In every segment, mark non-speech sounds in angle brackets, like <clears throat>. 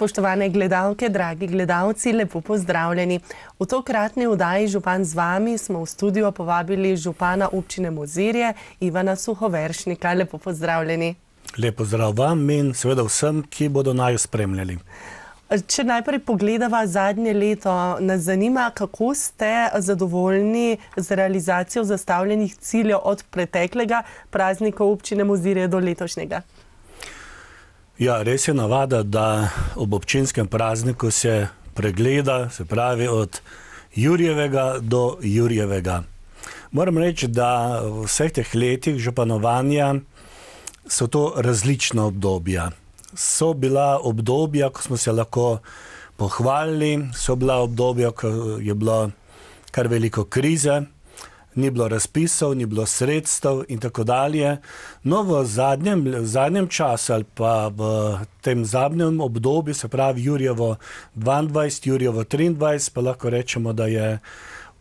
Spoštovane gledalke, dragi gledalci, lepo pozdravljeni. V tokratni vdaji Župan z vami smo v studio povabili župana občine Mozirje, Ivana Suhoveršnika. Lepo pozdravljeni. Lepo zdrav vam in seveda vsem, ki bodo naj spremljali. Če najprej pogledava zadnje leto, nas zanima, kako ste zadovoljni z realizacijo zastavljenih ciljev od preteklega praznika občine Mozirje do letošnjega. Ja, res je navada, da ob občinskem prazniku se pregleda, se pravi od Jurjevega do Jurjevega. Moram reči, da v vseh teh letih županovanja so to različna obdobja. So bila obdobja, ko smo se lahko pohvalili, so bila obdobja, ko je bilo kar veliko krize, ni bilo razpisov, ni bilo sredstev in tako dalje. No, v zadnjem, v zadnjem času ali pa v tem zadnjem obdobju, se pravi Jurjevo 22, Jurjevo 23, pa lahko rečemo, da je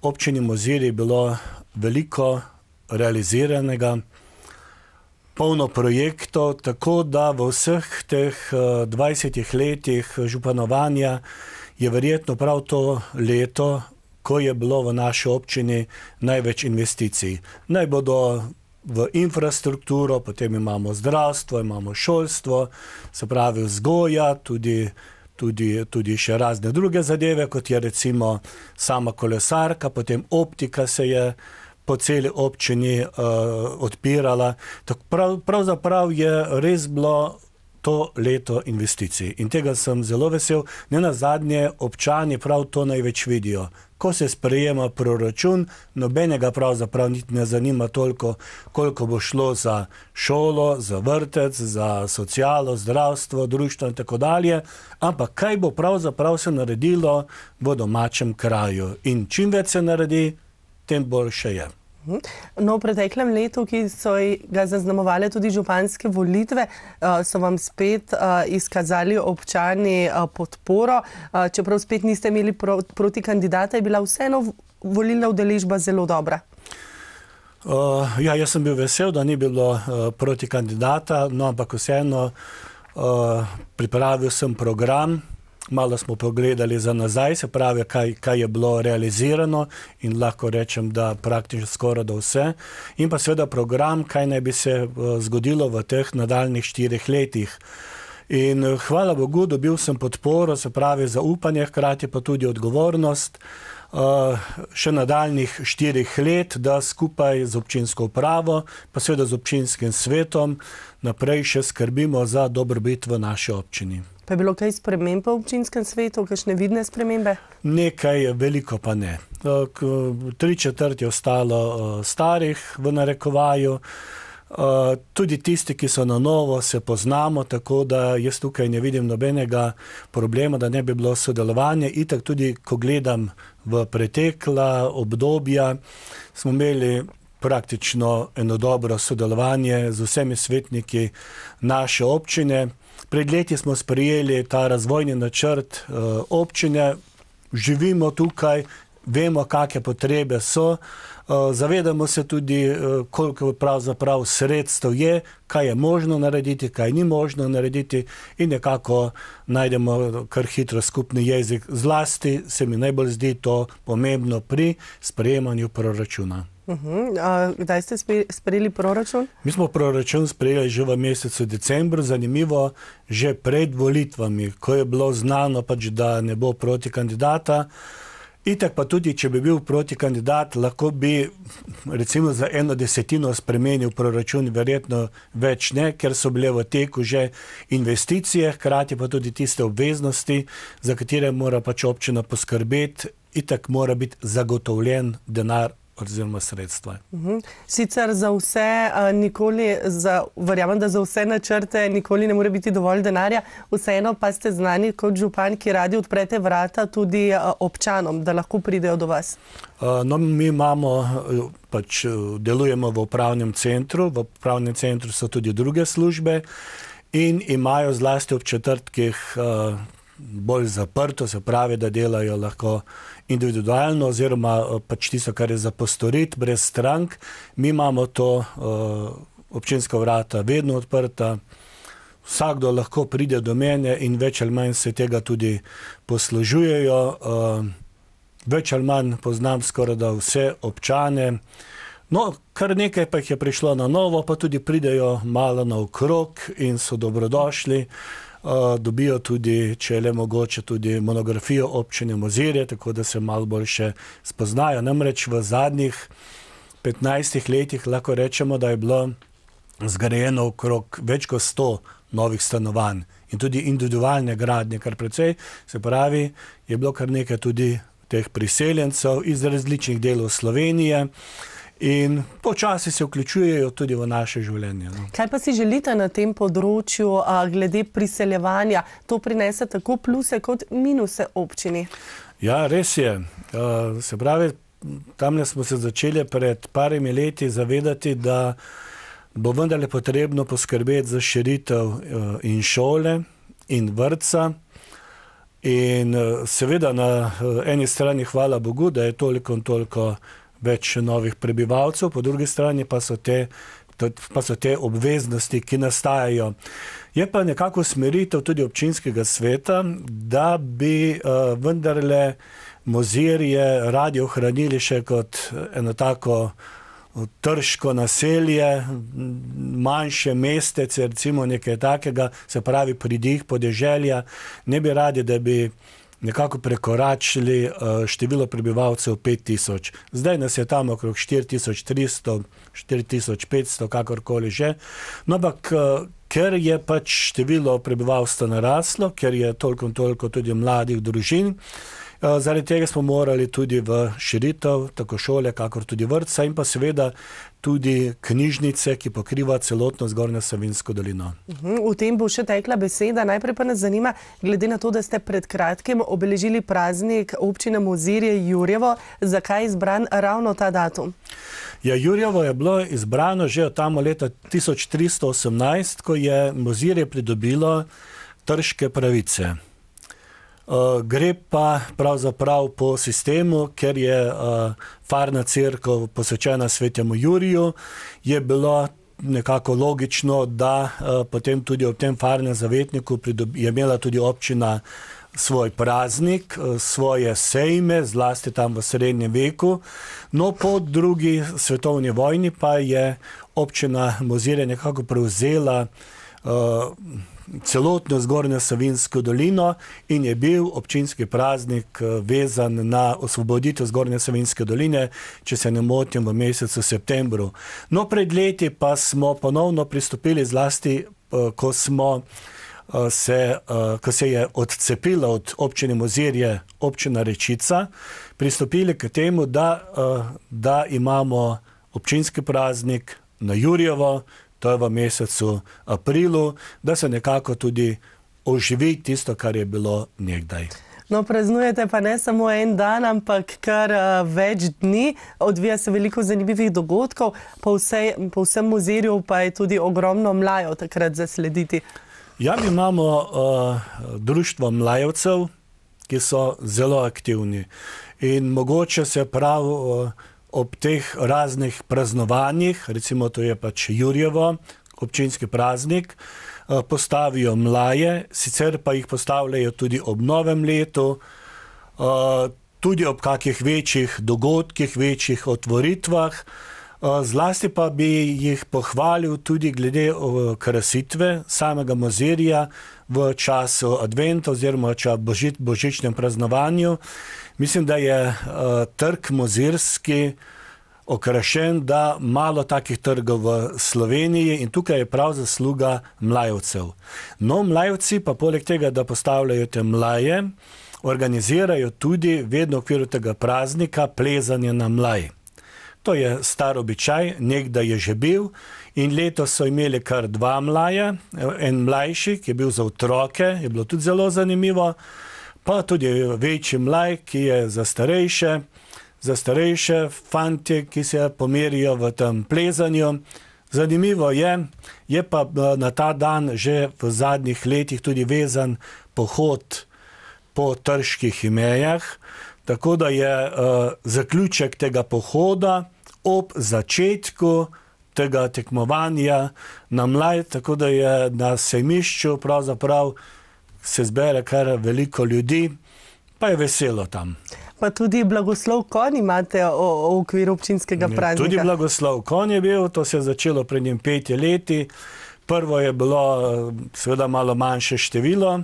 občini Moziri bilo veliko realiziranega, polno projektov, tako da v vseh teh 20 letih županovanja je verjetno prav to leto ko je bilo v naši občini največ investicij. Naj bodo v infrastrukturo, potem imamo zdravstvo, imamo šolstvo, se pravi vzgoja, tudi, tudi, tudi še razne druge zadeve, kot je recimo sama kolesarka, potem optika se je po celi občini uh, odpirala. Prav, pravzaprav je res bilo to leto investicij in tega sem zelo vesel. Ne na zadnje, občani prav to največ vidijo ko se sprejema proračun, nobenega pravzaprav niti ne zanima toliko, koliko bo šlo za šolo, za vrtec, za socialo, zdravstvo, društvo in tako dalje, ampak kaj bo pravzaprav se naredilo v domačem kraju. In čim več se naredi, tem boljše je. Mhm. No, v preteklem letu, ki so ga zaznamovali tudi županske volitve, eh, so vam spet eh, izkazali občani eh, podporo. Čeprav spet niste imeli proti kandidata, je bila vseeno volilna udeležba zelo dobra. Uh, ja, jaz sem bil vesel, da ni bilo uh, proti kandidata, no, ampak vseeno uh, pripravil sem program, malo smo pogledali za nazaj, se pravi, kaj, kaj je bilo realizirano in lahko rečem, da praktično skoraj da vse. In pa seveda program, kaj naj bi se uh, zgodilo v teh nadaljnih štirih letih. In uh, hvala Bogu, dobil sem podporo, se pravi zaupanje, hkrati pa tudi odgovornost. Uh, še nadaljnih štirih let, da skupaj z občinsko upravo, pa seveda z občinskim svetom, naprej še skrbimo za dobrobit v naši občini. Pa je bilo kaj sprememb v občinskem svetu, kakšne vidne spremembe? Nekaj, veliko pa ne. Tri četrt je ostalo starih v narekovaju. Tudi tisti, ki so na novo, se poznamo, tako da jaz tukaj ne vidim nobenega problema, da ne bi bilo sodelovanje. Itak tudi, ko gledam v pretekla obdobja, smo imeli praktično eno dobro sodelovanje z vsemi svetniki naše občine. Pred leti smo sprejeli ta razvojni načrt uh, občine, živimo tukaj, vemo, kakšne potrebe so, uh, zavedamo se tudi, uh, koliko pravzaprav sredstev je, kaj je možno narediti, kaj ni možno narediti, in nekako najdemo kar hitro skupni jezik. Zlasti se mi najbolj zdi to pomembno pri sprejemanju proračuna. Uhum. Kdaj ste sprejeli proračun? Mi smo proračun sprejeli že v mesecu decembru, zanimivo, že pred volitvami, ko je bilo znano, pač, da ne bo proti kandidata. Itak pa tudi, če bi bil proti kandidat, lahko bi recimo za eno desetino spremenil proračun, verjetno več ne, ker so bile v teku že investicije, hkrati pa tudi tiste obveznosti, za katere mora pač občina poskrbeti, itak mora biti zagotovljen denar oziroma sredstva. Uhum. Sicer za vse, nikoli, za, verjamem, da za vse načrte nikoli ne more biti dovolj denarja, vseeno pa ste znani kot župan, ki radi odprete vrata tudi občanom, da lahko pridejo do vas. No, mi imamo, pač delujemo v upravnem centru, v upravnem centru so tudi druge službe in imajo zlasti ob četrtkih bolj zaprto, se pravi, da delajo lahko individualno, oziroma eh, pač tisto, kar je za postoriti, brez strank. Mi imamo to uh, občinska vrata vedno odprta, vsakdo lahko pride do mene in več ali manj se tega tudi poslužujejo. Več ali manj poznam skoraj da vse občane. No, kar nekaj pa jih je prišlo na novo, pa tudi pridejo malo naokrog in so dobrodošli. Uh, dobijo tudi, če le mogoče, tudi monografijo občine Mozirje, tako da se malo bolj še spoznajo. Namreč v zadnjih 15 letih lahko rečemo, da je bilo zgrajeno okrog več kot 100 novih stanovanj in tudi individualne gradnje, kar precej, se pravi, je bilo kar nekaj tudi teh priseljencev iz različnih delov Slovenije. In počasi se vključujejo tudi v naše življenje. No. Kaj pa si želite na tem področju, a, glede priseljevanja? To prinese tako pluse kot minuse občini? Ja, res je. Uh, se pravi, tam smo se začeli pred parimi leti zavedati, da bo vendarle potrebno poskrbeti za širitev uh, in šole in vrtca. In uh, seveda na uh, eni strani hvala Bogu, da je toliko in toliko več novih prebivalcev, po drugi strani pa so te, pa so te obveznosti, ki nastajajo. Je pa nekako smeritev tudi občinskega sveta, da bi uh, vendarle mozirje radi ohranili še kot eno tako trško naselje, manjše mestece, recimo nekaj takega, se pravi pridih podeželja. Ne bi radi, da bi nekako prekoračili uh, število prebivalcev 5000. Zdaj nas je tam okrog 4300, 4500, kakorkoli že. No, ampak uh, ker je pač število prebivalstva naraslo, ker je toliko in toliko tudi mladih družin, Eh, zaradi tega smo morali tudi v širitev, tako šole, kakor tudi vrtce in pa seveda tudi knjižnice, ki pokriva celotno zgornjo Savinsko dolino. Mhm, v tem bo še tekla beseda. Najprej pa nas zanima, glede na to, da ste pred kratkim obeležili praznik občine Mozirje Jurjevo, zakaj je izbran ravno ta datum? Ja, Jurjevo je bilo izbrano že od tam leta 1318, ko je Mozirje pridobilo trške pravice. Uh, gre pa pravzaprav po sistemu, ker je uh, farna crkva posvečena svetemu Juriju, je bilo nekako logično, da uh, potem tudi ob tem farnem zavetniku je imela tudi občina svoj praznik, svoje sejme, zlasti tam v srednjem veku. No, po drugi svetovni vojni pa je občina Mozire nekako prevzela uh, celotno zgornjo Savinsko dolino in je bil občinski praznik eh, vezan na osvoboditev zgornje Savinske doline, če se ne motim, v mesecu septembru. No, pred leti pa smo ponovno pristopili zlasti, eh, ko smo. Eh, se, ko se je odcepila od občine Mozirje, občina Rečica, pristopili k temu, da, da imamo občinski praznik na Jurjevo, to je v mesecu aprilu, da se nekako tudi oživi tisto, kar je bilo nekdaj. No, praznujete pa ne samo en dan, ampak kar uh, več dni, odvija se veliko zanimivih dogodkov, po, vsej, po vsem muzejju pa je tudi ogromno mlajev takrat zaslediti. Ja, mi imamo uh, društvo mlajevcev, ki so zelo aktivni in mogoče se prav. Uh, ob teh raznih praznovanjih, recimo to je pač Jurjevo, občinski praznik, eh, postavijo mlaje, sicer pa jih postavljajo tudi ob novem letu, eh, tudi ob kakih večjih dogodkih, večjih otvoritvah. Eh, zlasti pa bi jih pohvalil tudi glede krasitve samega mozirja v času adventa oziroma v božičnem praznovanju. Mislim, da je uh, trg mozirski okrašen, da malo takih trgov v Sloveniji in tukaj je prav zasluga mlajevcev. No, mlajevci pa poleg tega, da postavljajo te mlaje, organizirajo tudi vedno v okviru tega praznika plezanje na mlaj. To je star običaj, nekdaj je že bil in letos so imeli kar dva mlaja, en mlajši, ki je bil za otroke, je bilo tudi zelo zanimivo pa tudi večji mlaj, ki je za starejše, za starejše fante, ki se pomerijo v tem plezanju. Zanimivo je, je pa eh, na ta dan že v zadnjih letih tudi vezan pohod po trških imejah, tako da je uh, zaključek tega pohoda ob začetku tega tekmovanja na mlaj, tako da je na sejmišču pravzaprav se zbere kar veliko ljudi, pa je veselo tam. Pa tudi blagoslov konj imate v okviru občinskega praznika. Tudi blagoslov konj je bil, to se je začelo pred njim petje leti. Prvo je bilo seveda malo manjše število,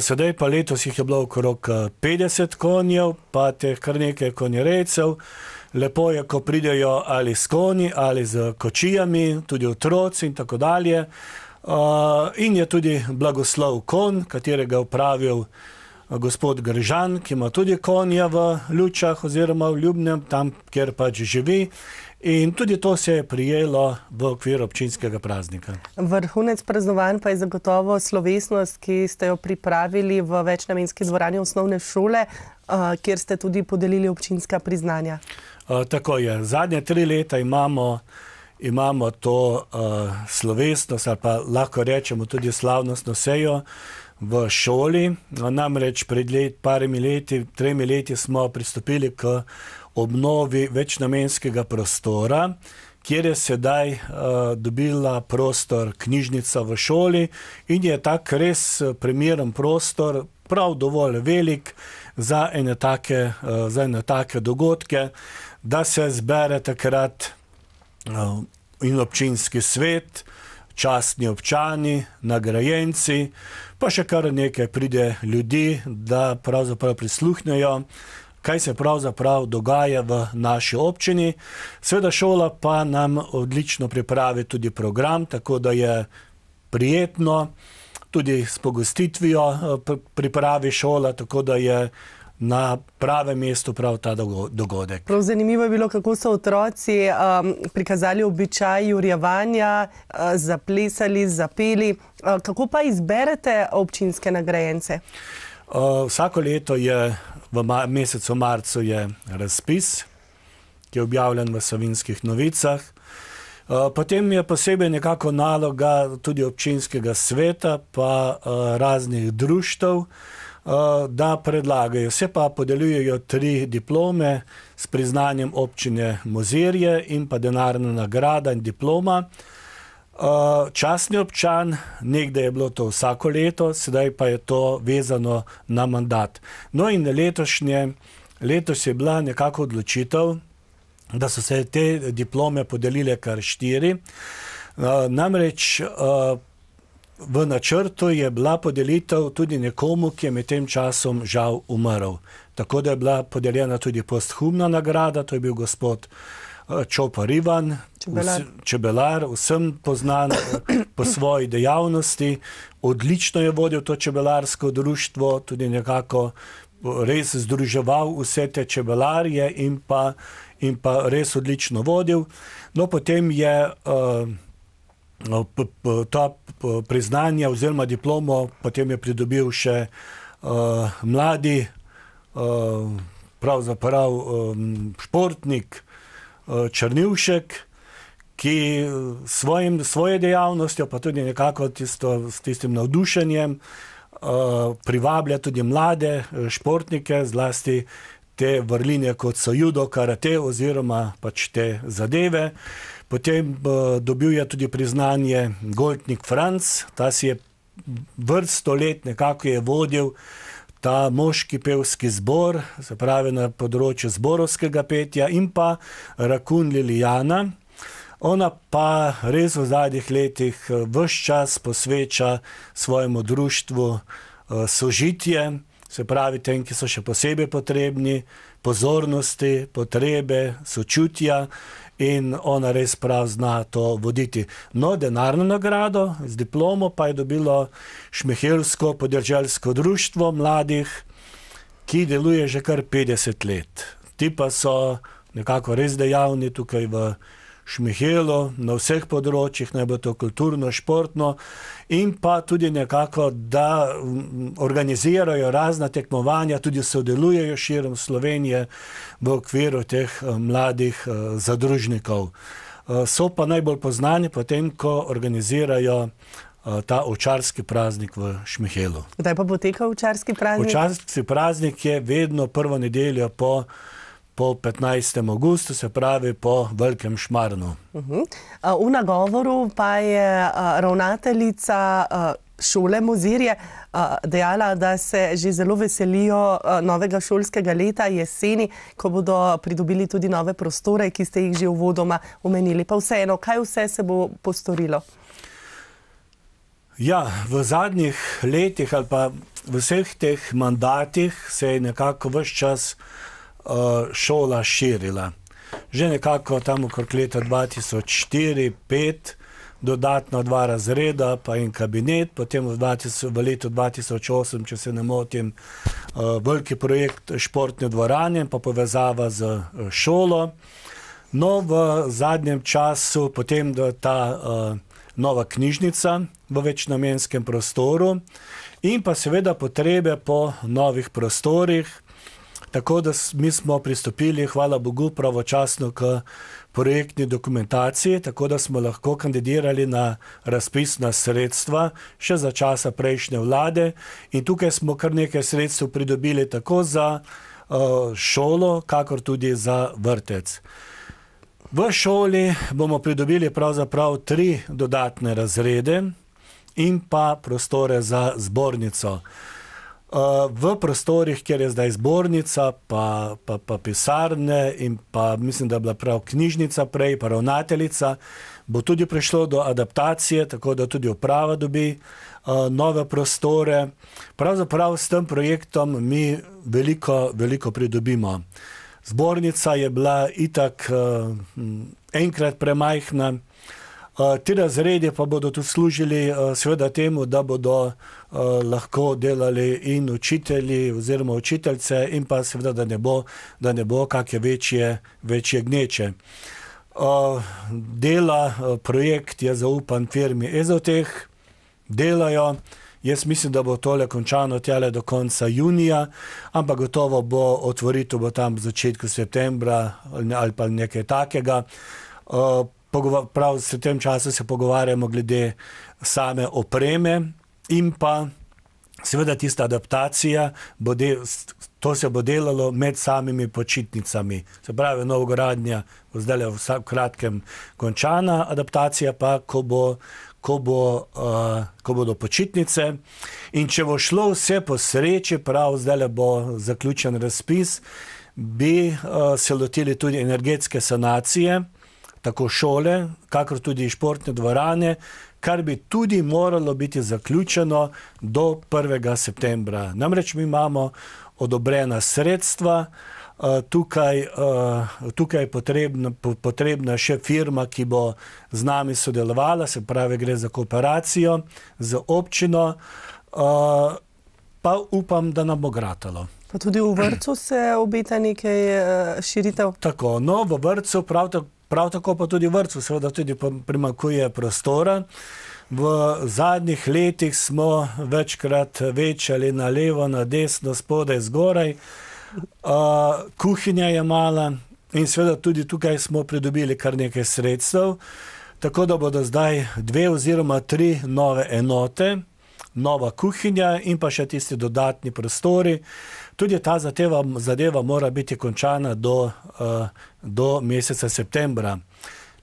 sedaj pa letos jih je bilo okrog 50 konjev, pa teh kar nekaj konjerejcev. Lepo je, ko pridejo ali s konji ali z kočijami, tudi otroci in tako dalje. In je tudi blagoslov konj, katerega je upravil gospod Gržan, ki ima tudi konja v Lučah oziroma v Ljubnem, tam, kjer pač živi. In tudi to se je prijelo v okviru občinskega praznika. Vrhunec praznovanj pa je zagotovo slovesnost, ki ste jo pripravili v večnamenski dvorani osnovne šole, kjer ste tudi podelili občinska priznanja. Tako je. Zadnje tri leta imamo, imamo to slovesnost, ali pa lahko rečemo tudi slavnostno sejo v šoli. Namreč pred let, parimi leti, tremi leti smo pristopili k obnovi večnamenskega prostora, kjer je sedaj uh, dobila prostor knjižnica v šoli in je tak res primeren prostor, prav dovolj velik za ene take, uh, za ene take dogodke, da se zbere takrat uh, in občinski svet, častni občani, nagrajenci, pa še kar nekaj pride ljudi, da pravzaprav prisluhnejo kaj se pravzaprav dogaja v naši občini. Sveda šola pa nam odlično pripravi tudi program, tako da je prijetno, tudi s pogostitvijo eh, pripravi šola, tako da je na pravem mestu prav ta dogodek. Prav zanimivo je bilo, kako so otroci um, prikazali običaj jurjevanja, uh, zaplesali, zapeli. Uh, kako pa izberete občinske nagrajence? Uh, vsako leto je v ma mesecu marcu je razpis, ki je objavljen v Savinskih novicah. Eh, potem je posebej nekako naloga tudi občinskega sveta, pa uh, raznih društev, uh, da predlagajo. Vse pa podeljujejo tri diplome s priznanjem občine Mozirje in pa denarna nagrada in diploma. Uh, časni občan, nekdaj je bilo to vsako leto, sedaj pa je to vezano na mandat. No, in letošnje, letos je bila nekako odločitev, da so se te diplome podelile kar štiri. Uh, namreč v načrtu je bila podelitev tudi nekomu, ki je med tem časom žal umrl. Tako da je bila podeljena tudi posthumna nagrada, to je bil gospod. Čopar Ivan, čebelar. Vs, čebelar, vsem poznan po svoji dejavnosti, odlično je vodil to čebelarsko društvo, tudi nekako res združeval vse te čebelarje in pa, in pa res odlično vodil. No, potem je uh, ta priznanje oziroma diplomo, potem je pridobil še uh, mladi, uh, pravzaprav um, športnik, Eh, Črnivšek, ki svojim, svoje dejavnostjo, pa tudi nekako tisto, s tistim navdušenjem, uh, privablja tudi mlade športnike, zlasti te vrline, kot so judo, karate oziroma pač te zadeve. Potem uh, dobil je tudi priznanje Goldnik Franc, ta si je vrsto let nekako je vodil ta moški pevski zbor, se pravi na področju zborovskega petja in pa Rakun Lilijana. Ona pa res v zadnjih letih eh, vse čas posveča svojemu društvu eh, sožitje, se pravi tem, ki so še posebej potrebni, pozornosti, potrebe, sočutja in ona res prav zna to voditi. No, denarno nagrado z diplomo pa je dobilo Šmehelsko podrželjsko društvo mladih, ki deluje že kar 50 let. Ti pa so nekako res dejavni tukaj v Šmihelu na vseh področjih, naj bo to kulturno, športno in pa tudi nekako, da mm, organizirajo razna tekmovanja, tudi sodelujejo širom Slovenije v okviru teh eh, mladih eh, zadružnikov. Eh, so pa najbolj poznani potem, ko organizirajo ta očarski praznik v Šmihelu. Kdaj pa poteka očarski praznik? Očarski praznik je vedno prvo nedeljo po po 15. augustu, se pravi po Velikem Šmarnu. Uh -huh. V nagovoru pa je ravnateljica šole Mozirje dejala, da se že zelo veselijo novega šolskega leta jeseni, ko bodo pridobili tudi nove prostore, ki ste jih že uvodoma omenili. Pa vseeno, kaj vse se bo postorilo? Ja, v zadnjih letih ali pa v vseh teh mandatih se je nekako vse čas uh, šola širila. Že nekako tam okrog leta 2004-2005, dodatno dva razreda, pa en kabinet, potem v, 20, v letu 2008, če se ne motim, uh, veliki projekt športne dvorane, pa povezava z uh, šolo. No, v zadnjem času, potem ta uh, nova knjižnica v večnamenskem prostoru in pa seveda potrebe po novih prostorih. Tako da mi smo pristopili, hvala Bogu, pravočasno k projektni dokumentaciji, tako da smo lahko kandidirali na razpisna sredstva še za časa prejšnje vlade in tukaj smo kar nekaj sredstev pridobili tako za uh, šolo, kakor tudi za vrtec. V šoli bomo pridobili pravzaprav tri dodatne razrede in pa prostore za zbornico. Uh, v prostorih, kjer je zdaj zbornica, pa, pa, pa pisarne in pa mislim, da je bila prav knjižnica prej, pa ravnateljica, bo tudi prišlo do adaptacije, tako da tudi uprava dobi uh, nove prostore. Pravzaprav s tem projektom mi veliko, veliko pridobimo. Zbornica je bila itak uh, enkrat premajhna, ti razredi pa bodo tudi služili uh, seveda temu, da bodo uh, lahko delali in učitelji oziroma učiteljce in pa seveda, da ne bo, da ne bo kakšne večje, večje gneče. Dela, projekt je zaupan firmi Ezoteh, delajo. Jaz mislim, da bo tole končano tjale do konca junija, ampak gotovo bo otvoritev bo tam v začetku septembra ali pa nekaj takega. Prav v tem času se pogovarjamo glede same opreme in pa seveda tista adaptacija, de, to se bo delalo med samimi počitnicami. Se pravi, novogradnja bo zdaj v vsakem kratkem končana, adaptacija pa, ko bo. Ko, bo, uh, ko bodo počitnice, in če bo šlo vse po sreči, prav zdaj le bo zaključen razpis, bi uh, se lotili tudi energetske sanacije, tako šole, kakor tudi športne dvorane, kar bi tudi moralo biti zaključeno do 1. septembra. Namreč mi imamo odobrena sredstva, eh, tukaj, eh, tukaj je potrebna, potrebna še firma, ki bo z nami sodelovala, se pravi, gre za kooperacijo z občino, eh, pa upam, da nam bo gratalo. Pa tudi v vrtu se obeta nekaj širitev? Tako, no, v vrtu prav tako. Prav tako pa tudi v vrtu, seveda tudi primakuje prostora. V zadnjih letih smo večkrat večali na levo, na desno, spodaj, zgoraj. Uh, kuhinja je mala in seveda tudi tukaj smo pridobili kar nekaj sredstev, tako da bodo zdaj dve oziroma tri nove enote, nova kuhinja in pa še tisti dodatni prostori. Tudi ta zadeva, zadeva mora biti končana do, uh, do meseca septembra.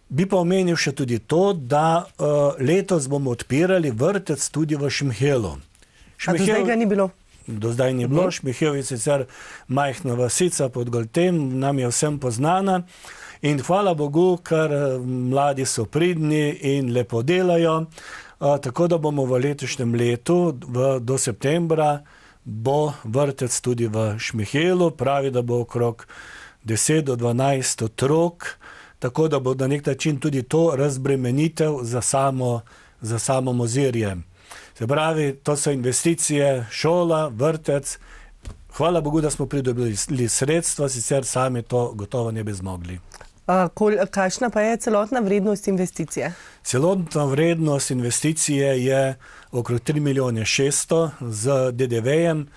Bi pa omenil še tudi to, da uh, letos bomo odpirali vrtec tudi v Šmihelu. Šmihel, do zdaj ga ni bilo. Do zdaj ni bilo. Šmihel je sicer majhna vasica pod Goltem, nam je vsem poznana. In hvala Bogu, ker mladi so pridni in lepo delajo. Uh, tako da bomo v letošnjem letu, v, do septembra, bo vrtec tudi v Šmihelu, pravi, da bo okrog 10 do 12 otrok, tako da bo na nek način tudi to razbremenitev za samo, za samo mozirje. Se pravi, to so investicije, šola, vrtec. Hvala Bogu, da smo pridobili sredstva, sicer sami to gotovo ne bi zmogli. Kakšna pa je celotna vrednost investicije? Celotna vrednost investicije je okrog 3 milijone 600 z DDV-jem,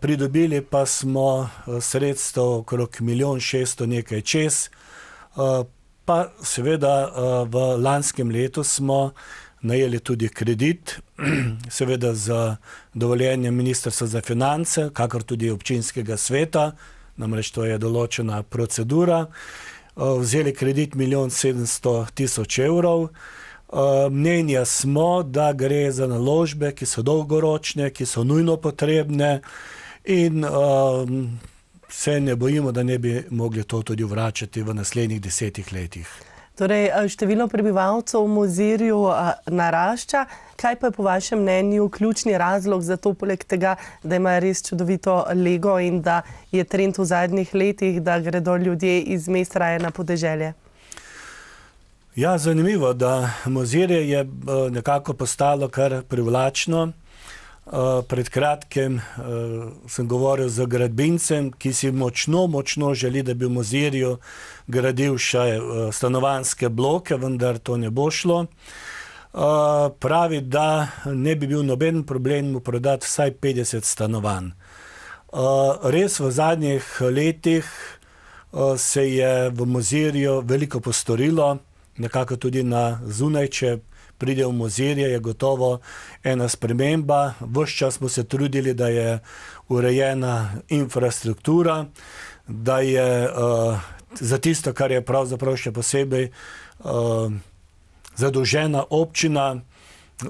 pridobili pa smo sredstvo okrog milijon 600 nekaj čez, pa seveda v lanskem letu smo najeli tudi kredit, <clears throat> seveda z dovoljenjem Ministrstva za finance, kakor tudi občinskega sveta, namreč to je določena procedura. Vzeli kredit milijon sedemsto tisoč evrov. Mnenja smo, da gre za naložbe, ki so dolgoročne, ki so nujno potrebne in se ne bojimo, da ne bi mogli to tudi vračati v naslednjih desetih letih. Torej, število prebivalcev v Mozirju narašča. Kaj pa je po vašem mnenju ključni razlog za to, poleg tega, da ima res čudovito lego in da je trend v zadnjih letih, da gredo ljudje iz mesta raje na podeželje? Ja, zanimivo, da Mozirje je nekako postalo kar privlačno. Pred kratkim sem govoril z gradbincem, ki si močno, močno želi, da bi v Mozirju gradil še stanovanjske bloke, vendar to ne bo šlo. Pravi, da ne bi bil noben problem mu prodati vsaj petdeset stanovanj. Res v zadnjih letih se je v Mozirju veliko postorilo, nekako tudi na zunaj, če pride v Mozirje, je gotovo ena sprememba. Ves čas smo se trudili, da je urejena infrastruktura, da je za tisto, kar je pravzaprav še posebej zadolžena občina,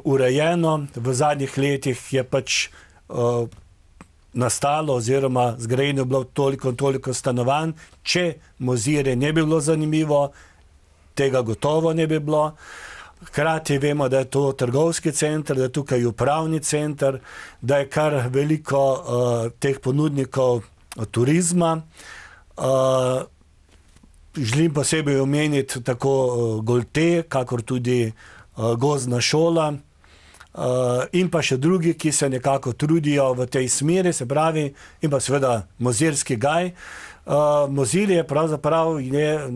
urejeno. V zadnjih letih je pač nastalo oziroma zgrajeno bilo toliko in toliko stanovanj. Če Mozirje ne bi bilo zanimivo, tega gotovo ne bi bilo. Hkrati vemo, da je to trgovski center, da je tukaj upravni center, da je kar veliko teh ponudnikov turizma. Želim posebej omeniti tako Golte kakor tudi gozdna šola. In pa še drugi, ki se nekako trudijo v tej smeri, se pravi, in pa seveda Mozirski gaj. Mozirje pravzaprav je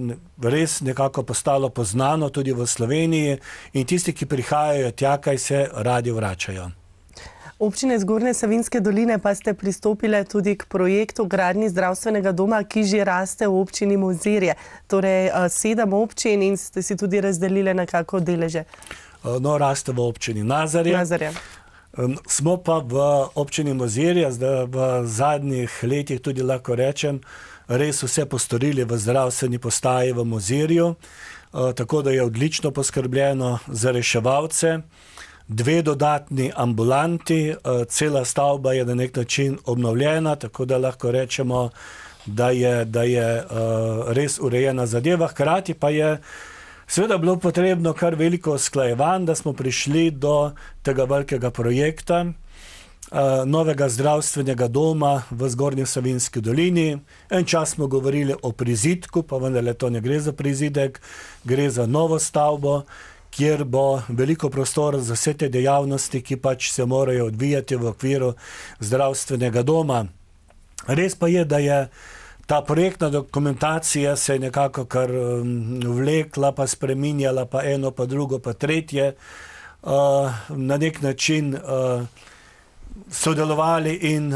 res nekako postalo poznano tudi v Sloveniji in tisti, ki prihajajo tja, kaj se radi vračajo. Občine Zgornje Savinjske doline pa ste pristopile tudi k projektu gradnje zdravstvenega doma, ki že raste v občini Mozirje. Torej sedem občin in ste si tudi razdelile nekako deleže. No, raste v občini Nazarje. Nazarje. Smo pa v občini Mozirje zdaj v zadnjih letih, tudi lahko rečem, res vse postorili v zdravstveni postaji v Mozirju. Tako da je odlično poskrbljeno za reševalce. Dve dodatni ambulanti, cela stavba je na neki način obnovljena, tako da lahko rečemo, da je, da je res urejena zadeva. Hkrati pa je seveda bilo potrebno kar veliko usklajevanj, da smo prišli do tega velikega projekta, novega zdravstvenega doma v Zgornji Savinjski dolini. En čas smo govorili o prizidku, pa vendarle to ne gre za prizidek, gre za novo stavbo, kjer bo veliko prostora za vse te dejavnosti, ki pač se morajo odvijati v okviru zdravstvenega doma. Res pa je, da je ta projektna dokumentacija se nekako kar vlekla pa spreminjala pa eno pa drugo pa tretje. Na neki način sodelovali in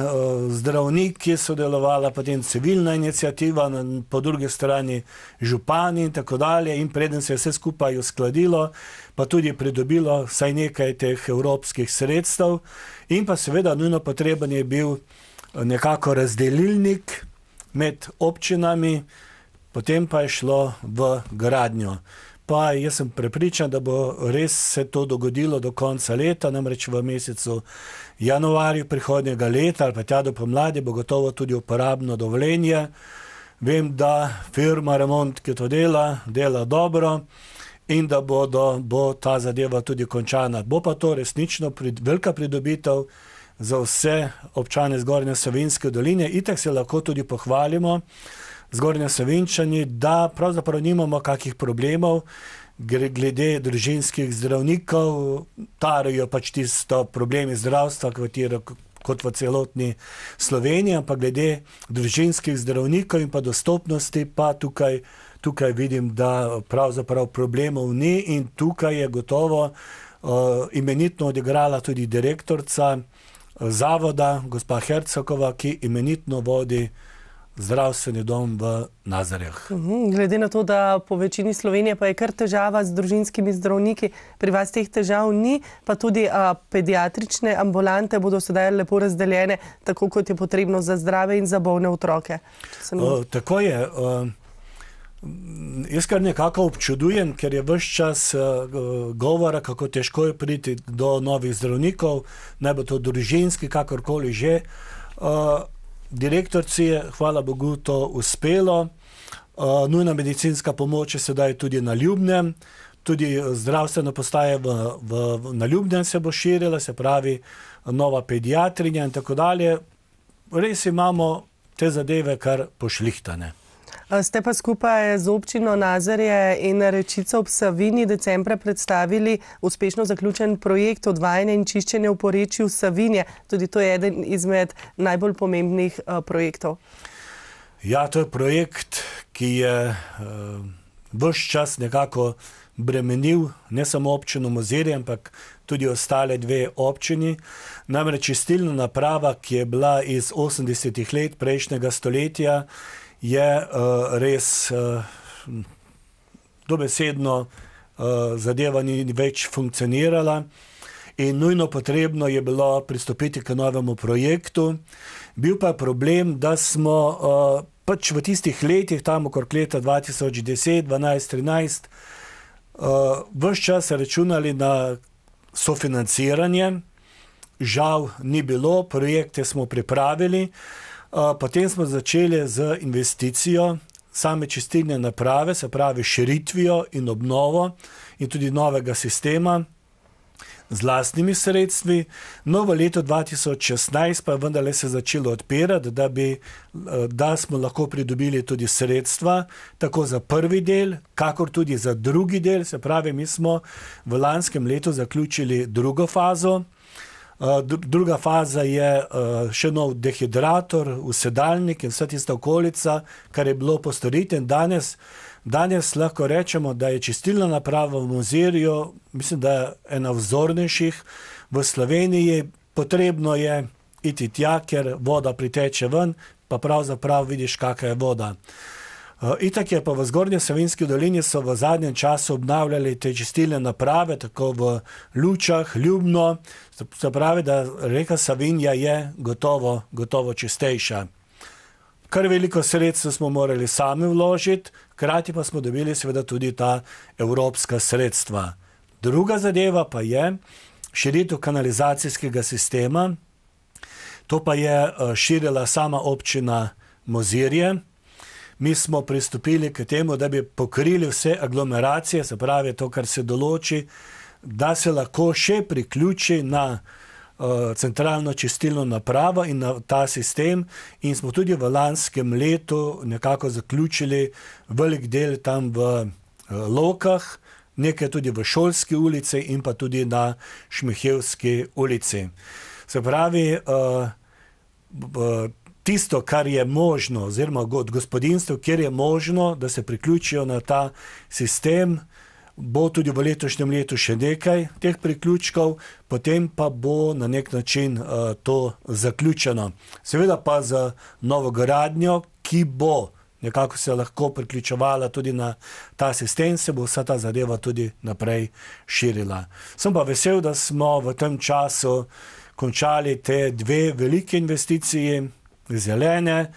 zdravniki, sodelovala potem civilna iniciativa, po drugi strani župani in tako dalje, in preden se je vse skupaj uskladilo, pa tudi pridobilo vsaj nekaj teh evropskih sredstev, in pa seveda nujno potreben je bil nekako razdelilnik med občinami, potem pa je šlo v gradnjo. Pa jaz sem prepričan, da bo res se to dogodilo do konca leta, namreč v mesecu januarju prihodnjega leta ali pa tja do pomladi bo gotovo tudi uporabno dovoljenje. Vem, da firma Remont, ki to dela, dela dobro in da bodo, bo ta zadeva tudi končana. Bo pa to resnično velika pridobitev za vse občane Zgornje Savinjske doline. Itak se lahko tudi pohvalimo, Zgornjesavinjčani, da pravzaprav nimamo kakih problemov glede družinskih zdravnikov. Tarajo pač tisto problemi zdravstva, katero kot v celotni Sloveniji, ampak glede družinskih zdravnikov in pa dostopnosti pa tukaj, tukaj vidim, da pravzaprav problemov ni in tukaj je gotovo imenitno odigrala tudi direktorica zavoda, gospa Hercogova, ki imenitno vodi zdravstveni dom v Nazarjah. Mhm, glede na to, da po večini Slovenije pa je kar težava z družinskimi zdravniki, pri vas teh težav ni, pa tudi a, pediatrične ambulante bodo sedaj lepo razdeljene, tako kot je potrebno za zdrave in za bolne otroke. Sem... O, tako je. O, Jaz kar nekako občudujem, ker je vse čas uh, govora, kako težko je priti do novih zdravnikov, naj bo to družinski, kakorkoli že. Uh, direktorci je, hvala Bogu, to uspelo. Uh, nujna medicinska pomoč je sedaj tudi na ljubnem, tudi zdravstveno postaje v, v, v, na ljubnem se bo širila, se pravi nova pediatrinja in tako dalje. Res imamo te zadeve kar pošlihtane. Ste pa skupaj z občino Nazarje in Rečico ob Savini decembra predstavili uspešno zaključen projekt odvajanja in čiščenja v porečju Savinje. Tudi to je eden izmed najbolj pomembnih uh, projektov. Ja, to je projekt, ki je uh, vse čas nekako bremenil ne samo občino Mozirje, ampak tudi ostale dve občini. Namreč čistilna naprava, ki je bila iz 80-ih let prejšnjega stoletja, je uh, res uh, dobesedno uh, zadeva ni več funkcionirala. In nujno potrebno je bilo pristopiti k novemu projektu. Bil pa je problem, da smo uh, pač v tistih letih, tam okrog leta 2010, 2012, 2013, uh, vse čas računali na sofinanciranje. Žal ni bilo, projekte smo pripravili, uh, potem smo začeli z investicijo same čistilne naprave, se pravi širitvijo in obnovo in tudi novega sistema z lastnimi sredstvi. No, v letu 2016 pa je vendarle se začelo odpirati, da, bi, da smo lahko pridobili tudi sredstva, tako za prvi del, kakor tudi za drugi del. Se pravi, mi smo v lanskem letu zaključili drugo fazo. Druga faza je še nov dehidrator, usedalnik in vsa tista okolica, kar je bilo postoriti. Danes, danes lahko rečemo, da je čistilna naprava v muzeju, mislim, da je ena vzornejših v Sloveniji. Potrebno je iti tja, ker voda priteče ven, pa pravzaprav vidiš, kakšna je voda. Eh, itak je pa v zgornji Savinski dolini so v zadnjem času obnavljali te čistilne naprave, tako v Lučah, Ljubno, se pravi, da reka Savinja je gotovo, gotovo čistejša. Kar veliko sredstva smo morali sami vložiti, hkrati pa smo dobili seveda tudi ta evropska sredstva. Druga zadeva pa je širitev kanalizacijskega sistema, to pa je eh, širila sama občina Mozirje mi smo pristopili k temu, da bi pokrili vse aglomeracije, se pravi to, kar se določi, da se lahko še priključi na uh, centralno čistilno napravo in na ta sistem. In smo tudi v lanskem letu nekako zaključili velik del tam v uh, Lokah, nekaj tudi v Šolski ulici in pa tudi na Šmehevski ulici. Se pravi, uh, tisto, kar je možno, oziroma od gospodinstv, kjer je možno, da se priključijo na ta sistem, bo tudi v letošnjem letu še nekaj teh priključkov, potem pa bo na nek način uh, to zaključeno. Seveda pa za novo gradnjo, ki bo nekako se lahko priključevala tudi na ta sistem, se bo vsa ta zadeva tudi naprej širila. Sem pa vesel, da smo v tem času končali te dve velike investicije zelene.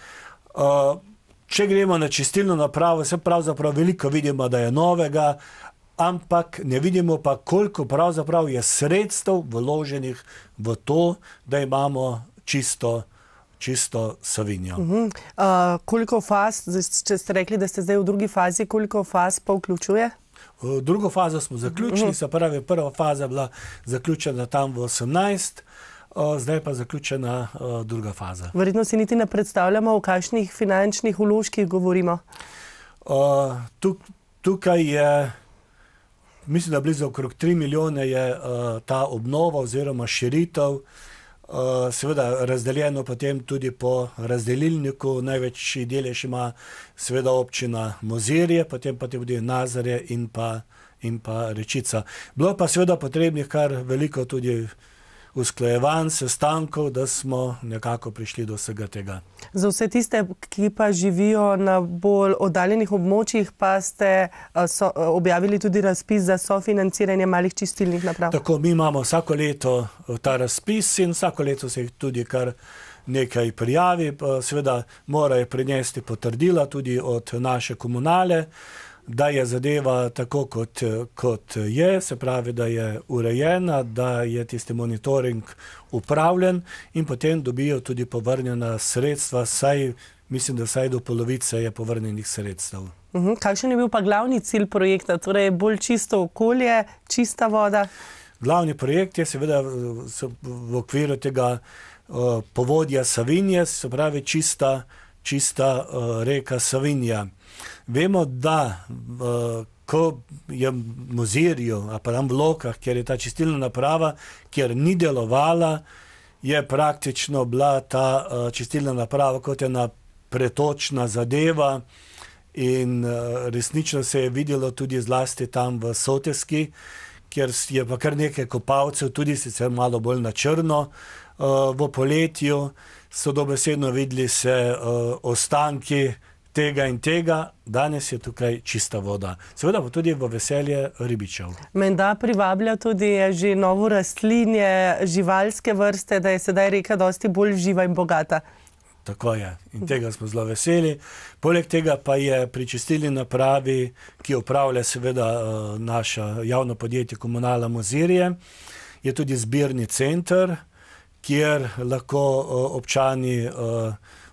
Uh, če gremo na čistilno napravo, se pravzaprav veliko vidimo, da je novega, ampak ne vidimo pa, koliko pravzaprav je sredstev vloženih v to, da imamo čisto. Čisto Savinjo. Uh -huh. uh, koliko faz, če ste rekli, da ste zdaj v drugi fazi, koliko faz pa vključuje? Uh, drugo fazo smo zaključili, uh -huh. se pravi, prva faza je bila zaključena tam v 18, zdaj pa zaključena druga faza. Verjetno si niti ne predstavljamo, o kakšnih finančnih uložkih govorimo. Tukaj je, mislim, da blizu okrog 3 milijone je ta obnova oziroma širitev. Seveda razdeljeno potem tudi po razdelilniku, največji delež ima seveda občina Mozirje, potem pa tudi Nazarje in pa, in pa Rečica. Bilo pa seveda potrebnih kar veliko tudi usklajevanj, sestankov, da smo nekako prišli do vsega tega. Za vse tiste, ki pa živijo na bolj oddaljenih območjih, pa ste so, objavili tudi razpis za sofinanciranje malih čistilnih naprav. Tako mi imamo vsako leto ta razpis in vsako leto se jih tudi kar nekaj prijavi, seveda morajo prinesti potrdila tudi od naše komunale da je zadeva tako, kot, kot je, se pravi, da je urejena, da je tisti monitoring upravljen in potem dobijo tudi povrnjena sredstva, saj mislim, da vsaj do polovice je povrnjenih sredstev. Uhum. Kakšen je bil pa glavni cilj projekta? Torej, bolj čisto okolje, čista voda? Glavni projekt je seveda v okviru tega uh, povodja Savinje, se pravi čista, čista uh, reka Savinja. Vemo, da uh, ko je v muzirju, a pa tam v lokah, kjer je ta čistilna naprava, kjer ni delovala, je praktično bila ta uh, čistilna naprava kot ena pretočna zadeva. In uh, resnično se je videlo tudi zlasti tam v Soteski, kjer je pa kar nekaj kopalcev, tudi sicer malo bolj na črno uh, v poletju, so dobesedno videli se uh, ostanki tega in tega, danes je tukaj čista voda. Seveda pa tudi v veselje ribičev. Menda privablja tudi že novo rastlinje, živalske vrste, da je sedaj reka dosti bolj živa in bogata. Tako je in tega smo zelo veseli. Poleg tega pa je pri čistilni napravi, ki upravlja seveda naša javno podjetje Komunala Mozirje, je tudi zbirni center, kjer lahko občani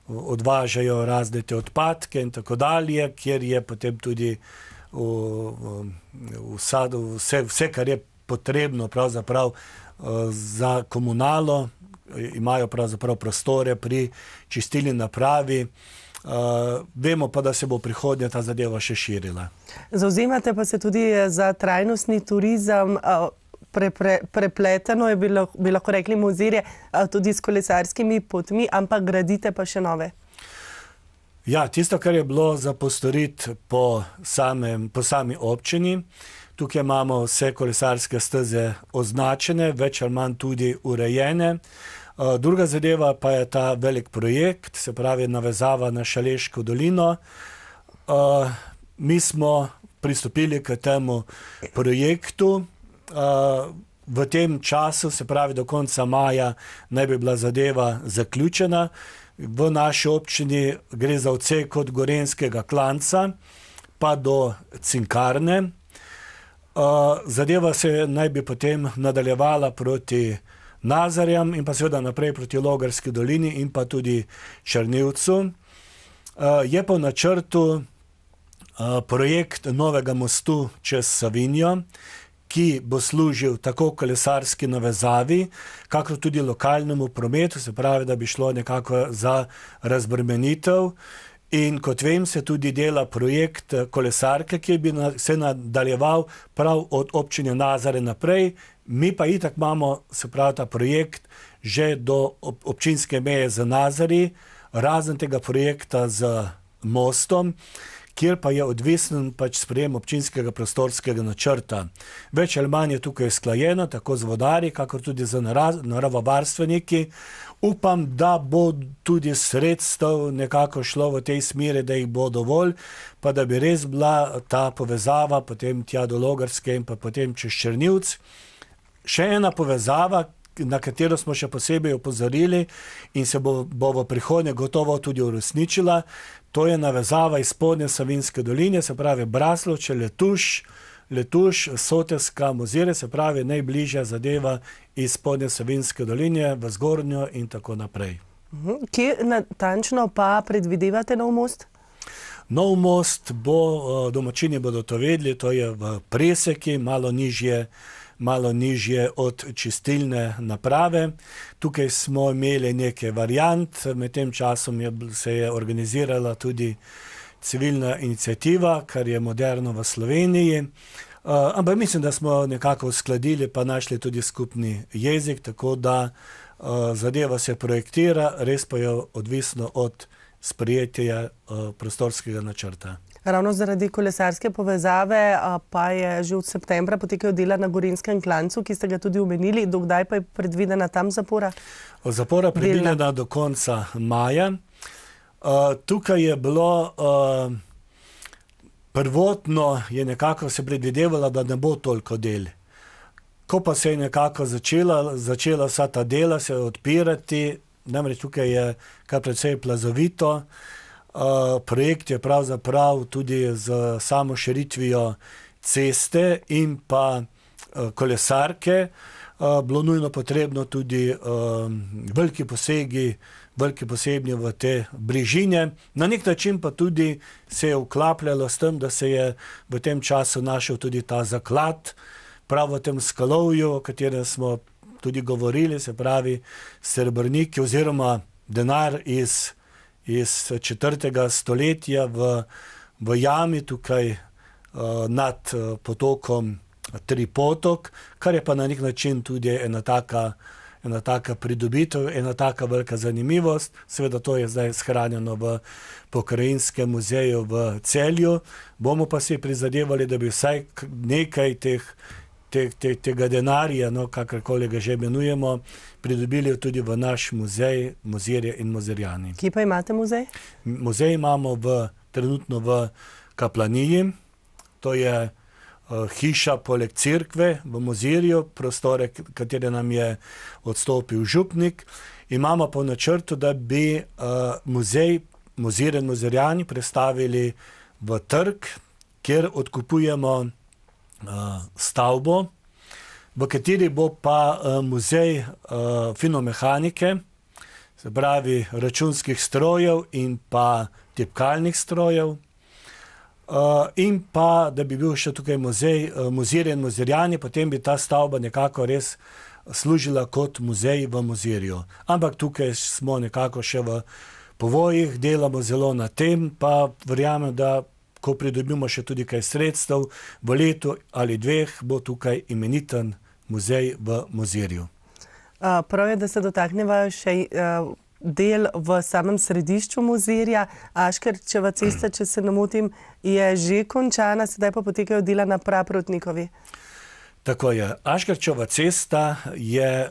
odvažajo razne te odpadke in tako dalje, kjer je potem tudi vse, vse, kar je potrebno pravzaprav za komunalo, imajo pravzaprav prostore pri čistilni napravi. Uh, vemo pa, da se bo v prihodnje ta zadeva še širila. Zauzemate pa se tudi za trajnostni turizem. Uh, pre, pre, prepleteno je bilo, bi lahko rekli, muzirje tudi s kolesarskimi potmi, ampak gradite pa še nove. Ja, tisto, kar je bilo za postoriti po, samem, po sami občini, tukaj imamo vse kolesarske steze označene, več ali manj tudi urejene. Druga zadeva pa je ta velik projekt, se pravi navezava na Šaleško dolino. Mi smo pristopili k temu projektu, v tem času, se pravi do konca maja, naj bi bila zadeva zaključena. V naši občini gre za odsek od Gorenskega klanca pa do Cinkarne. Zadeva se naj bi potem nadaljevala proti Nazarjam in pa seveda naprej proti Logarski dolini in pa tudi Črnivcu. Je pa v načrtu projekt novega mostu čez Savinjo, ki bo služil tako kolesarski navezavi, kakor tudi lokalnemu prometu, se pravi, da bi šlo nekako za razbremenitev. In kot vem, se tudi dela projekt kolesarke, ki bi se nadaljeval prav od občine Nazare naprej. Mi pa itak imamo, se pravi, ta projekt že do občinske meje z Nazari, razen tega projekta z mostom kjer pa je odvisen pač sprejem občinskega prostorskega načrta. Več ali manj je tukaj sklajeno, tako z vodari, kakor tudi z naravovarstveniki. Upam, da bo tudi sredstev nekako šlo v tej smeri, da jih bo dovolj, pa da bi res bila ta povezava potem tja do Logarske in pa potem čez Črnivc. Še ena povezava, na katero smo še posebej opozorili in se bo, bo v prihodnje gotovo tudi uresničila, to je navezava iz spodnje Savinske doline, se pravi Braslovče, Letuš, Letuš, Soteska, Mozire, se pravi najbližja zadeva iz spodnje Savinske doline v zgornjo in tako naprej. Kje natančno pa predvidevate nov most? Nov most bo, domačini bodo to vedeli, to je v Preseki, malo nižje malo nižje od čistilne naprave. Tukaj smo imeli nekaj variant, med tem časom je, se je organizirala tudi civilna inicijativa, kar je moderno v Sloveniji. Uh, ampak mislim, da smo nekako uskladili, pa našli tudi skupni jezik, tako da uh, zadeva se projektira, res pa je odvisno od sprejetja uh, prostorskega načrta. Ravno zaradi kolesarske povezave pa je že od septembra potekajo dela na Gorinskem klancu, ki ste ga tudi omenili. Dokdaj pa je predvidena tam zapora? Zapora je predvidena do konca maja. Tukaj je bilo prvotno je nekako se predvidevalo, da ne bo toliko del. Ko pa se je nekako začela, začela vsa ta dela se odpirati, namreč tukaj je kar precej plazovito, projekt je pravzaprav tudi s samo širitvijo ceste in pa kolesarke bilo nujno potrebno tudi veliki posegi, veliki posegi v te brežine. Na neki način pa tudi se je vklapljalo s tem, da se je v tem času našel tudi ta zaklad prav v tem skalovju, o katerem smo tudi govorili, se pravi srebrniki oziroma denar iz, iz četrtega stoletja v, v jami tukaj nad potokom Tripotok, kar je pa na neki način tudi ena taka, ena taka pridobitev, ena taka velika zanimivost. Seveda to je zdaj shranjeno v Pokrajinskem muzeju v Celju. Bomo pa si prizadevali, da bi vsaj nekaj teh, teh, teh, tega denarja, no, kakorkoli ga že imenujemo, pridobili tudi v naš muzej, Mozirje in Mozirjani. Kje pa imate muzej? Muzej imamo v, trenutno v Kaplaniji, to je hiša poleg cerkve v Mozirju, prostore, katere nam je odstopil župnik. Imamo pa načrtu, da bi muzej Mozirje in Mozirjani prestavili v trg, kjer odkupujemo stavbo, v kateri bo pa muzej finomehanike, se pravi računskih strojev in pa tipkalnih strojev. in pa, da bi bil še tukaj muzej Mozirje in Mozirjani, potem bi ta stavba nekako res služila kot muzej v Mozirju. Ampak tukaj smo nekako še v povojih, delamo zelo na tem, pa verjamem, da ko pridobimo še tudi kaj sredstev, v letu ali dveh bo tukaj imeniten muzej v Mozirju. prav je, da se dotakneva še del v samem središču Mozirja. Aškerčeva cesta, če se ne motim, je že končana, sedaj pa potekajo dela na Praprotnikovi. Tako je. Aškerčeva cesta je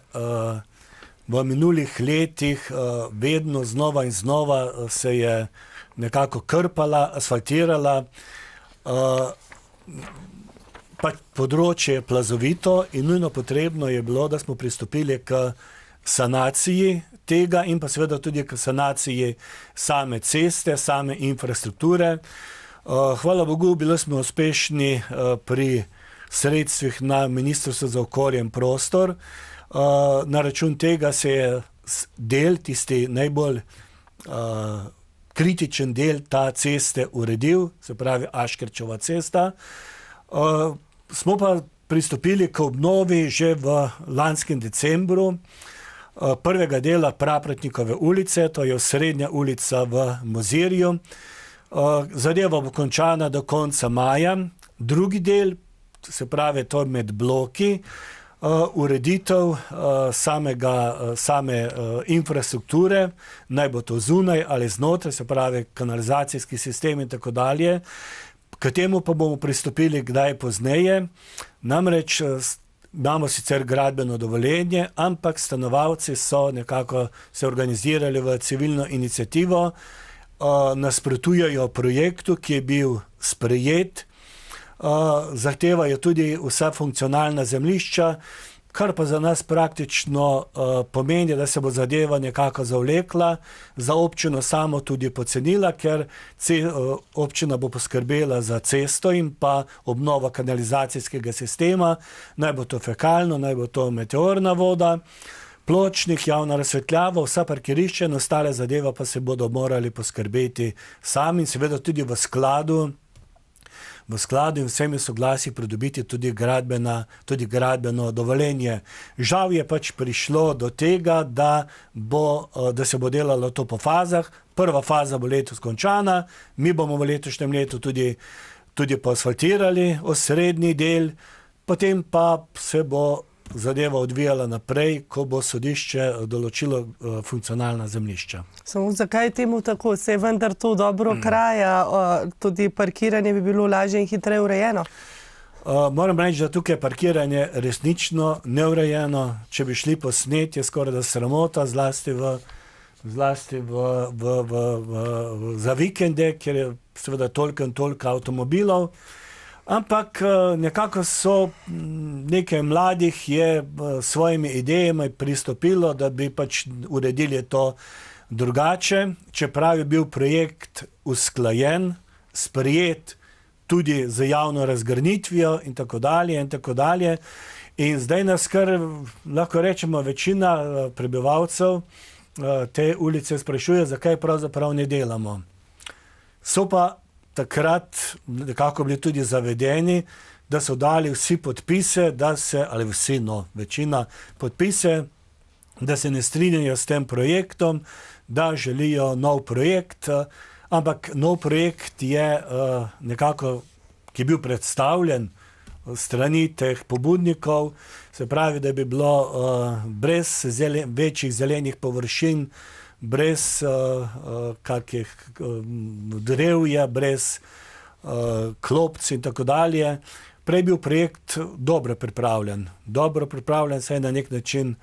v minulih letih vedno znova in znova se je nekako krpala, asfaltirala. pač področje je plazovito in nujno potrebno je bilo, da smo pristopili k sanaciji tega in pa seveda tudi k sanaciji same ceste, same infrastrukture. hvala bogu, bili smo uspešni pri sredstvih na Ministrstvu za okolje in prostor. na račun tega se je del, tisti najbolj kritičen del te ceste uredil, se pravi Aškerčeva cesta. smo pa pristopili k obnovi že v lanskem decembru, prvega dela Praprotnikove ulice, to je osrednja ulica v Mozirju. zadeva bo končana do konca maja, drugi del, se pravi to med bloki, ureditev samega, same infrastrukture, naj bo to zunaj ali znotraj, se pravi kanalizacijski sistem in tako dalje. K temu pa bomo pristopili kdaj pozneje. Namreč imamo sicer gradbeno dovoljenje, ampak stanovalci so nekako se organizirali v civilno iniciativo, nasprotujejo projektu, ki je bil sprejet, zahtevajo tudi vsa funkcionalna zemljišča, kar pa za nas praktično pomeni, da se bo zadeva nekako zavlekla, za občino samo tudi pocenila, ker občina bo poskrbela za cesto in pa obnovo kanalizacijskega sistema, naj bo to fekalno, naj bo to meteorna voda, pločnik, javna razsvetljava, vsa parkirišča in ostale zadeve pa si bodo morali poskrbeti sami, seveda tudi v skladu, v skladu in vsemi soglasji pridobiti tudi gradbena, tudi gradbeno dovoljenje. Žal je pač prišlo do tega, da bo, da se bo delalo to po fazah, prva faza bo letos končana, mi bomo v letošnjem letu tudi, tudi poasfaltirali osrednji del, potem pa se bo zadeva odvijala naprej, ko bo sodišče določilo uh, funkcionalna zemljišča. Samo zakaj je temu tako? Se je vendar to dobro kraja, uh, tudi parkiranje bi bilo lažje in hitreje urejeno? Uh, moram reči, da tukaj je parkiranje resnično neurejeno. Če bi šli po snet, je skoraj da sramota, zlasti, v, zlasti v, v, v, v, za vikende, ker je seveda toliko in toliko avtomobilov. Ampak nekako so nekaj mladih je s svojimi idejami pristopilo, da bi pač uredili to drugače, čeprav je bil projekt usklajen, sprejet tudi z javno razgrnitvijo in tako dalje in tako dalje. In zdaj nas kar lahko rečemo, večina prebivalcev te ulice sprašuje, zakaj pravzaprav ne delamo. So pa takrat nekako bili tudi zavedeni, da so dali vsi podpise, da se, ali vsi, no, večina podpise, da se ne strinjajo s tem projektom, da želijo nov projekt, ampak nov projekt je uh, nekako, ki je bil predstavljen strani teh pobudnikov, se pravi, da bi bilo uh, brez zelen, večjih zelenih površin, brez uh, uh, kakih uh, drevja, brez uh, klopci in tako dalje. Prej je bil projekt dobro pripravljen. Dobro pripravljen, saj na nek način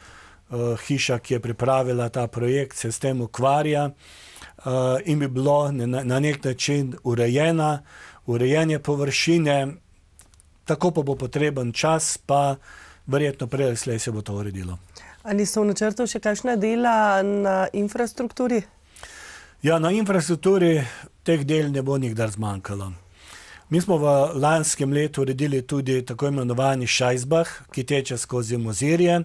uh, hiša, ki je pripravila ta projekt, se s tem ukvarja uh, in bi bilo na, na nek način urejena, urejene površine, tako pa bo potreben čas, pa verjetno prej ali slej se bo to uredilo. Ali so v načrtu še kakšna dela na infrastrukturi? Ja, na infrastrukturi teh del ne bo nikdar zmanjkalo. Mi smo v lanskem letu uredili tudi tako imenovani Šajzbah, ki teče skozi Mozirje.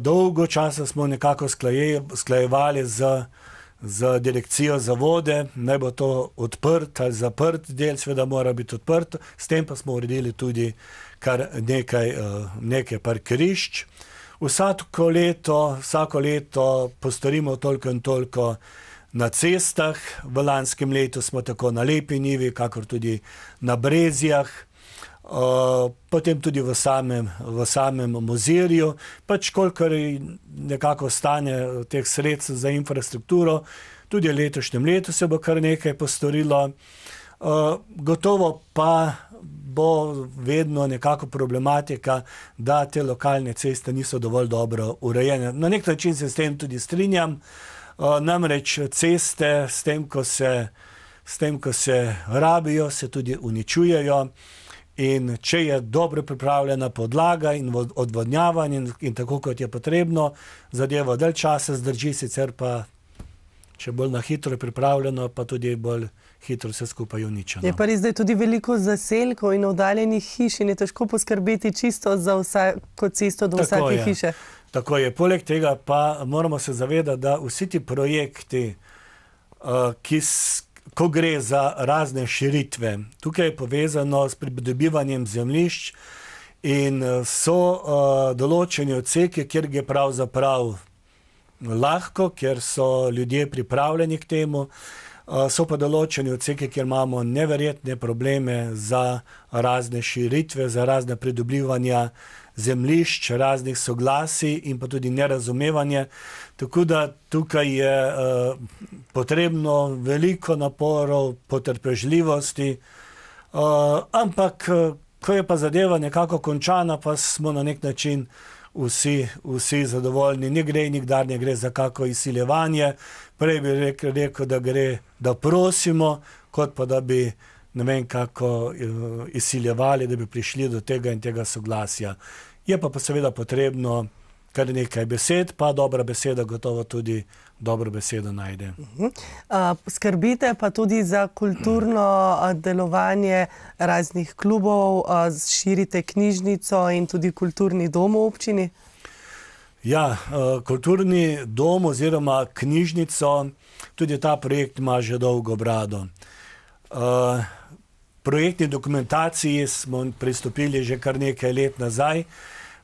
Dolgo časa smo nekako sklajevali z, z direkcijo za vode, naj bo to odprt ali zaprt del, seveda mora biti odprt, s tem pa smo uredili tudi kar nekaj, nekaj parkirišč. Vsako leto, vsako leto postorimo toliko in toliko na cestah. V lanskem letu smo tako na Lepi Nivi, kakor tudi na Brezijah, potem tudi v samem, v samem Mozirju. Pač kolikor nekako stane teh sredstev za infrastrukturo, tudi v letošnjem letu se bo kar nekaj postorilo. Gotovo pa bo vedno nekako problematika, da te lokalne ceste niso dovolj dobro urejene. Na nek način se s tem tudi strinjam. Namreč ceste s tem, ko se, s tem, ko se rabijo, se tudi uničujejo. In če je dobro pripravljena podlaga in odvodnjavanje in, in tako, kot je potrebno, zadeva dalj časa zdrži, sicer pa, če bolj na hitro je pripravljeno, pa tudi bolj hitro vse skupaj uničeno. Je pa res, da je tudi veliko zaselkov in oddaljenih hiš in je težko poskrbeti čisto za vsako cesto do Tako vsake je. hiše. Tako je. Poleg tega pa moramo se zavedati, da vsi ti projekti, uh, ki, ko gre za razne širitve, tukaj je povezano s pridobivanjem zemljišč in uh, so uh, določeni odseki, kjer je pravzaprav lahko, ker so ljudje pripravljeni k temu. Uh, So pa določeni odseki, kjer imamo neverjetne probleme za razne širitve, za razne pridobivanja zemljišč, raznih soglasij in pa tudi nerazumevanje. Tako da tukaj je uh, potrebno veliko naporov, potrpežljivosti, uh, ampak uh, ko je pa zadeva nekako končana, pa smo na nek način vsi, vsi zadovoljni. Ne gre nikdar, ne gre za kako izsiljevanje. Prej bi rekel, rekel, da gre, da prosimo, kot pa da bi ne vem kako eh, izsiljevali, da bi prišli do tega in tega soglasja. Je pa, pa seveda potrebno kar nekaj besed, pa dobra beseda gotovo tudi dobro besedo najde. Uh, skrbite pa tudi za kulturno a, delovanje raznih klubov, a, širite knjižnico in tudi kulturni dom v občini. Ja, eh, kulturni dom oziroma knjižnico, tudi ta projekt ima že dolgo brado. Eh, Projektni dokumentaciji smo pristopili že kar nekaj let nazaj,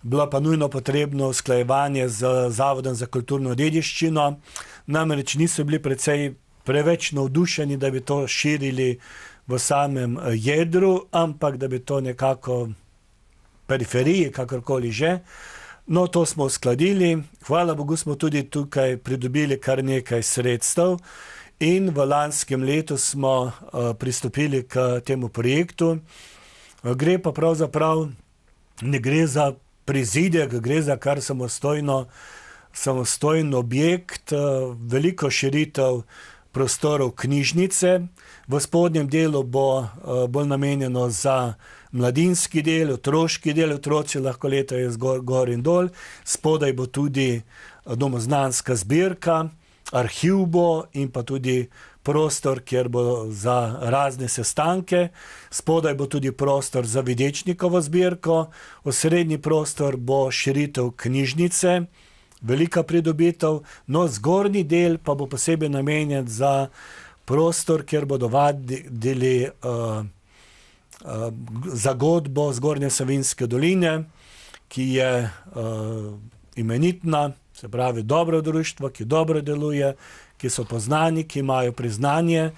bilo pa nujno potrebno usklajevanje z Zavodom za kulturno dediščino, namreč niso bili precej preveč navdušeni, da bi to širili v samem eh, jedru, ampak da bi to nekako periferiji, kakorkoli že. No, to smo uskladili. Hvala Bogu smo tudi tukaj pridobili kar nekaj sredstev. In v lanskem letu smo uh, pristopili k temu projektu. Uh, gre pa pravzaprav, ne gre za prizidek, gre za kar samostojno, samostojen objekt, uh, veliko širitev prostorov knjižnice. V spodnjem delu bo uh, bolj namenjeno za mladinski del, otroški del, otroci lahko letajo zgor gor in dol, spodaj bo tudi domoznanska zbirka, arhiv bo in pa tudi prostor, kjer bo za razne sestanke, spodaj bo tudi prostor za videčnikovo zbirko, osrednji prostor bo širitev knjižnice, velika pridobitev, no zgornji del pa bo posebej namenjen za prostor, kjer bodo vadili uh, uh, zagodbo Zgornje Savinske doline, ki je uh, imenitna, se pravi dobro društvo, ki dobro deluje, ki so poznani, ki imajo priznanje.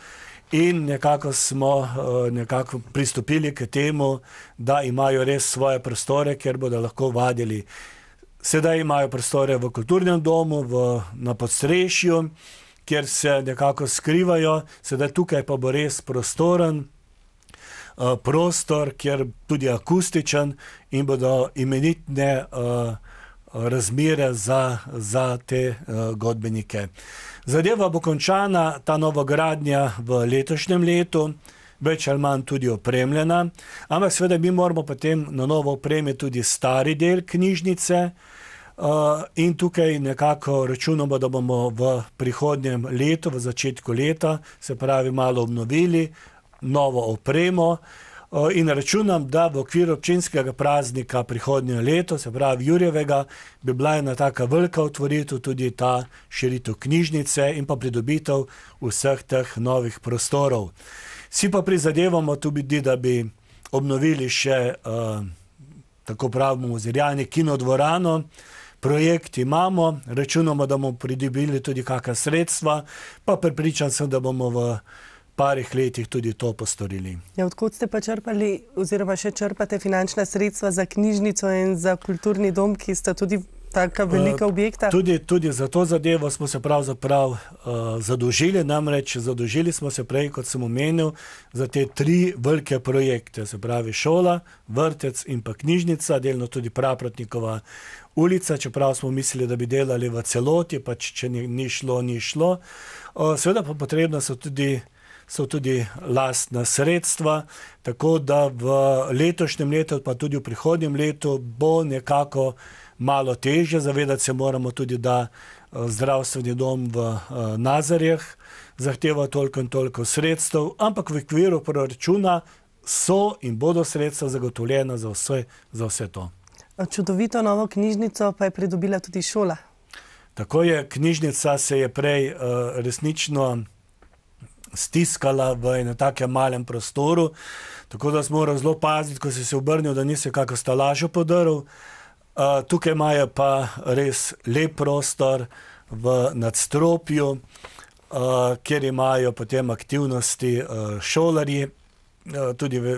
In nekako smo uh, nekako pristopili k temu, da imajo res svoje prostore, kjer bodo lahko vadili. Sedaj imajo prostore v kulturnem domu, v, na podstrešju, kjer se nekako skrivajo, sedaj tukaj pa bo res prostoren uh, prostor, kjer tudi akustičen in bodo imenitne uh, razmere za, za te uh, godbenike. Zadeva bo končana, ta novogradnja v letošnjem letu. Več ali manj tudi opremljena, ampak seveda mi moramo potem na novo opremiti tudi stari del knjižnice, uh, in tukaj nekako računamo, da bomo v prihodnjem letu, v začetku leta, se pravi, malo obnovili, novo opremo. In računam, da v okviru občinskega praznika prihodnje leto, se pravi Jurjevega, bi bila ena taka velika otvoritev, tudi ta širitev knjižnice in pa pridobitev vseh teh novih prostorov. Si pa prizadevamo tudi, da bi obnovili še, tako pravimo, ozirjanje kinodvorano. Projekt imamo, računamo, da bomo pridobili tudi kakšna sredstva, pa pripričan sem, da bomo v parih letih tudi to postorili. Ja, odkud ste pa črpali, oziroma še črpate finančna sredstva za knjižnico in za kulturni dom, ki sta tudi tako velika uh, objekta? Tudi, tudi za to zadevo smo se pravzaprav uh, zadolžili, namreč zadolžili smo se prej, kot sem omenil, za te tri velike projekte, se pravi šola, vrtec in pa knjižnica, delno tudi Praprotnikova ulica, čeprav smo mislili, da bi delali v celoti, pač če ni, ni šlo, ni šlo. Uh, seveda pa potrebno so tudi so tudi lastna sredstva, tako da v letošnjem letu, pa tudi v prihodnjem letu, bo nekako malo težje. Zavedati se moramo tudi, da eh, zdravstveni dom v eh, Nazarjah zahteva toliko in toliko sredstev, ampak v okviru proračuna so in bodo sredstva zagotovljena za vse, za vse to. Čudovito novo knjižnico pa je pridobila tudi šola. Tako je, knjižnica se je prej uh, resnično stiskala v enem takem malem prostoru, tako da smo morali zelo paziti, ko si se obrnil, da nisi kako stalažo podaril. Uh, tukaj imajo pa res lep prostor v nadstropju, uh, kjer imajo potem aktivnosti uh, šolarji, uh, tudi v,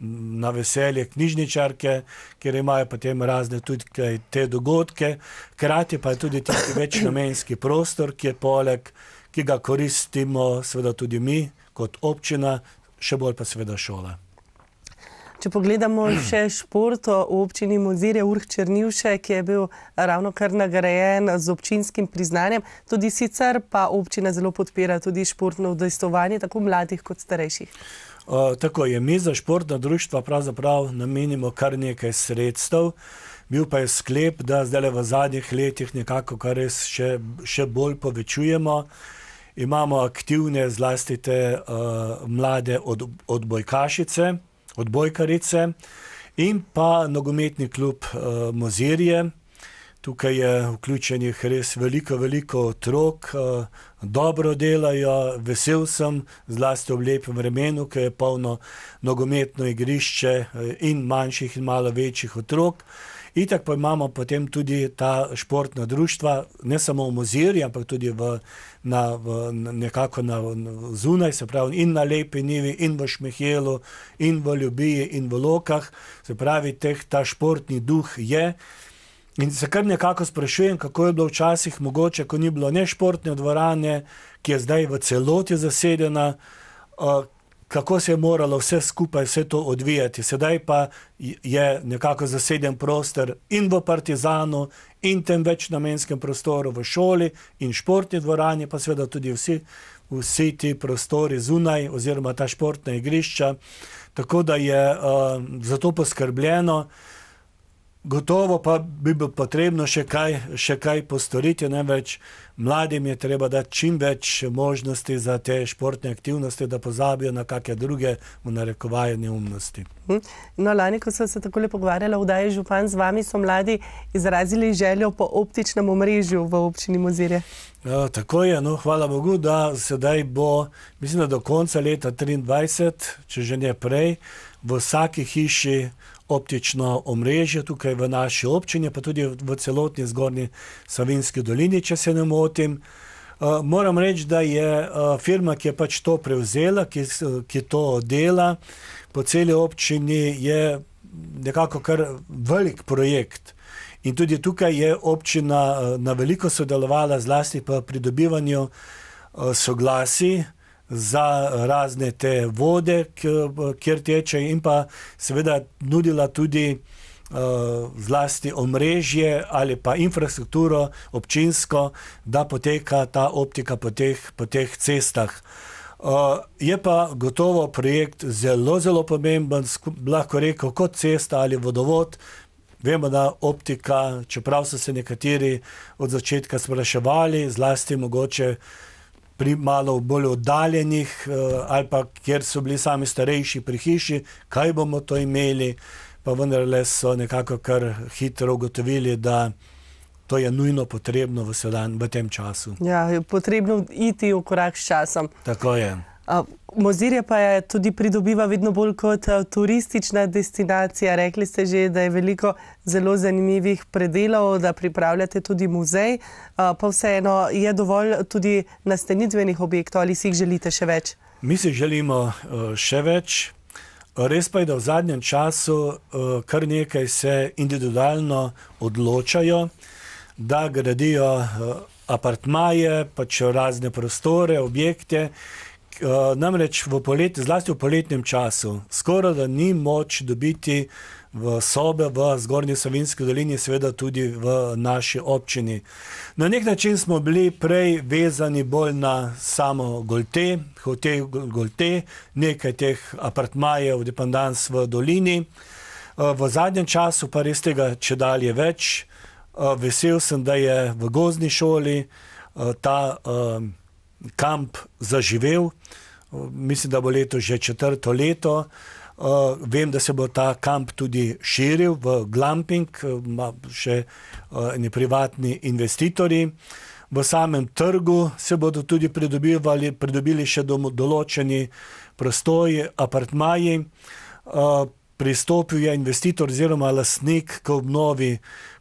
na veselje knjižničarke, kjer imajo potem razne tudi te dogodke. Hkrati pa je tudi tisti večnamenski prostor, ki je poleg ki ga koristimo, seveda tudi mi, kot občina, še bolj pa seveda šola. Če pogledamo <clears throat> še šport v občini Mozirje, Urh Črnivše, ki je bil ravno kar nagrajen z občinskim priznanjem, tudi sicer pa občina zelo podpira tudi športno udejstovanje tako mladih kot starejših. O, tako je, mi za športna društva pravzaprav namenimo kar nekaj sredstev. Bil pa je sklep, da zdaj v zadnjih letih nekako kar res še, še bolj povečujemo imamo aktivne, zlasti te uh, mlade od, odbojkašice, odbojkarice in pa nogometni klub uh, Mozirje. Tukaj je vključenih res veliko, veliko otrok, uh, dobro delajo, vesel sem, zlasti v lepem vremenu, ki je polno nogometno igrišče uh, in manjših in malo večjih otrok. Itak pa imamo potem tudi ta športna društva, ne samo v Mozirju, ampak tudi v, na, v, nekako na, zunaj, se pravi in na Lepi Nivi, in v Šmehelu, in v Ljubiji, in v Lokah. Se pravi, teh, ta športni duh je. In se kar nekako sprašujem, kako je bilo včasih mogoče, ko ni bilo ne športne dvorane, ki je zdaj v celoti zasedena, kako se je moralo vse skupaj, vse to odvijati. Sedaj pa je nekako zaseden prostor in v Partizanu, in tem večnamenskem prostoru v šoli, in športni dvorani, pa seveda tudi vsi, vsi ti prostori zunaj, oziroma ta športna igrišča. Tako da je uh, za to poskrbljeno. Gotovo pa bi bilo potrebno še kaj, še kaj postoriti, ne več mladim je treba dati čim več možnosti za te športne aktivnosti, da pozabijo na kakšne druge, v narekovaje, neumnosti. Hm. No, lani, ko sem se tako lepo pogovarjala, vdaj župan z vami, so mladi izrazili željo po optičnem omrežju v občini Mozirje. Ja, tako je, no, hvala Bogu, da sedaj bo, mislim, da do konca leta 2023, če že ne prej, v vsaki hiši optično omrežje tukaj v naši občini, pa tudi v celotni zgornji Savinski dolini, če se ne motim. Uh, moram reči, da je uh, firma, ki je pač to prevzela, ki, ki to dela po celi občini, je nekako kar velik projekt. In tudi tukaj je občina na veliko sodelovala, zlasti pa pri dobivanju soglasij za razne te vode, kjer teče, in pa seveda nudila tudi uh, zlasti omrežje ali pa infrastrukturo občinsko, da poteka ta optika po teh, po teh cestah. Uh, je pa gotovo projekt zelo, zelo pomemben, lahko rekel, kot cesta ali vodovod. Vemo, da optika, čeprav so se nekateri od začetka spraševali, zlasti mogoče pri malo bolj oddaljenih, uh, ali pa kjer so bili sami starejši pri hiši, kaj bomo to imeli, pa vendarle so nekako kar hitro ugotovili, da to je nujno potrebno v, sedan, v tem času. Ja, je potrebno iti v korak s časom. Tako je. Mozirje pa je tudi pridobiva vedno bolj kot turistična destinacija. Rekli ste že, da je veliko zelo zanimivih predelov, da pripravljate tudi muzej, pa vseeno je dovolj tudi nastanitvenih objektov ali si jih želite še več? Mi si želimo še več. Res pa je, da v zadnjem času kar nekaj se individualno odločajo, da gradijo apartmaje, pač razne prostore, objekte. Uh, namreč v poletju, zlasti v poletnem času, skoraj da ni moč dobiti v sobe v Zgornji Savinski dolini, seveda tudi v naši občini. Na nek način smo bili prej vezani bolj na samo Golte, hotel Golte, nekaj teh apartmajev, dependans v dolini. Uh, v zadnjem času pa res tega če dalje več. Uh, vesel sem, da je v gozdni šoli ta kamp zaživel. Mislim, da bo leto že četrto leto. Uh, vem, da se bo ta kamp tudi širil v Glamping, ima še uh, neki privatni investitorji. V samem trgu se bodo tudi pridobili še določeni prostori, apartmaji. Uh, pristopil je investitor oziroma lastnik k obnovi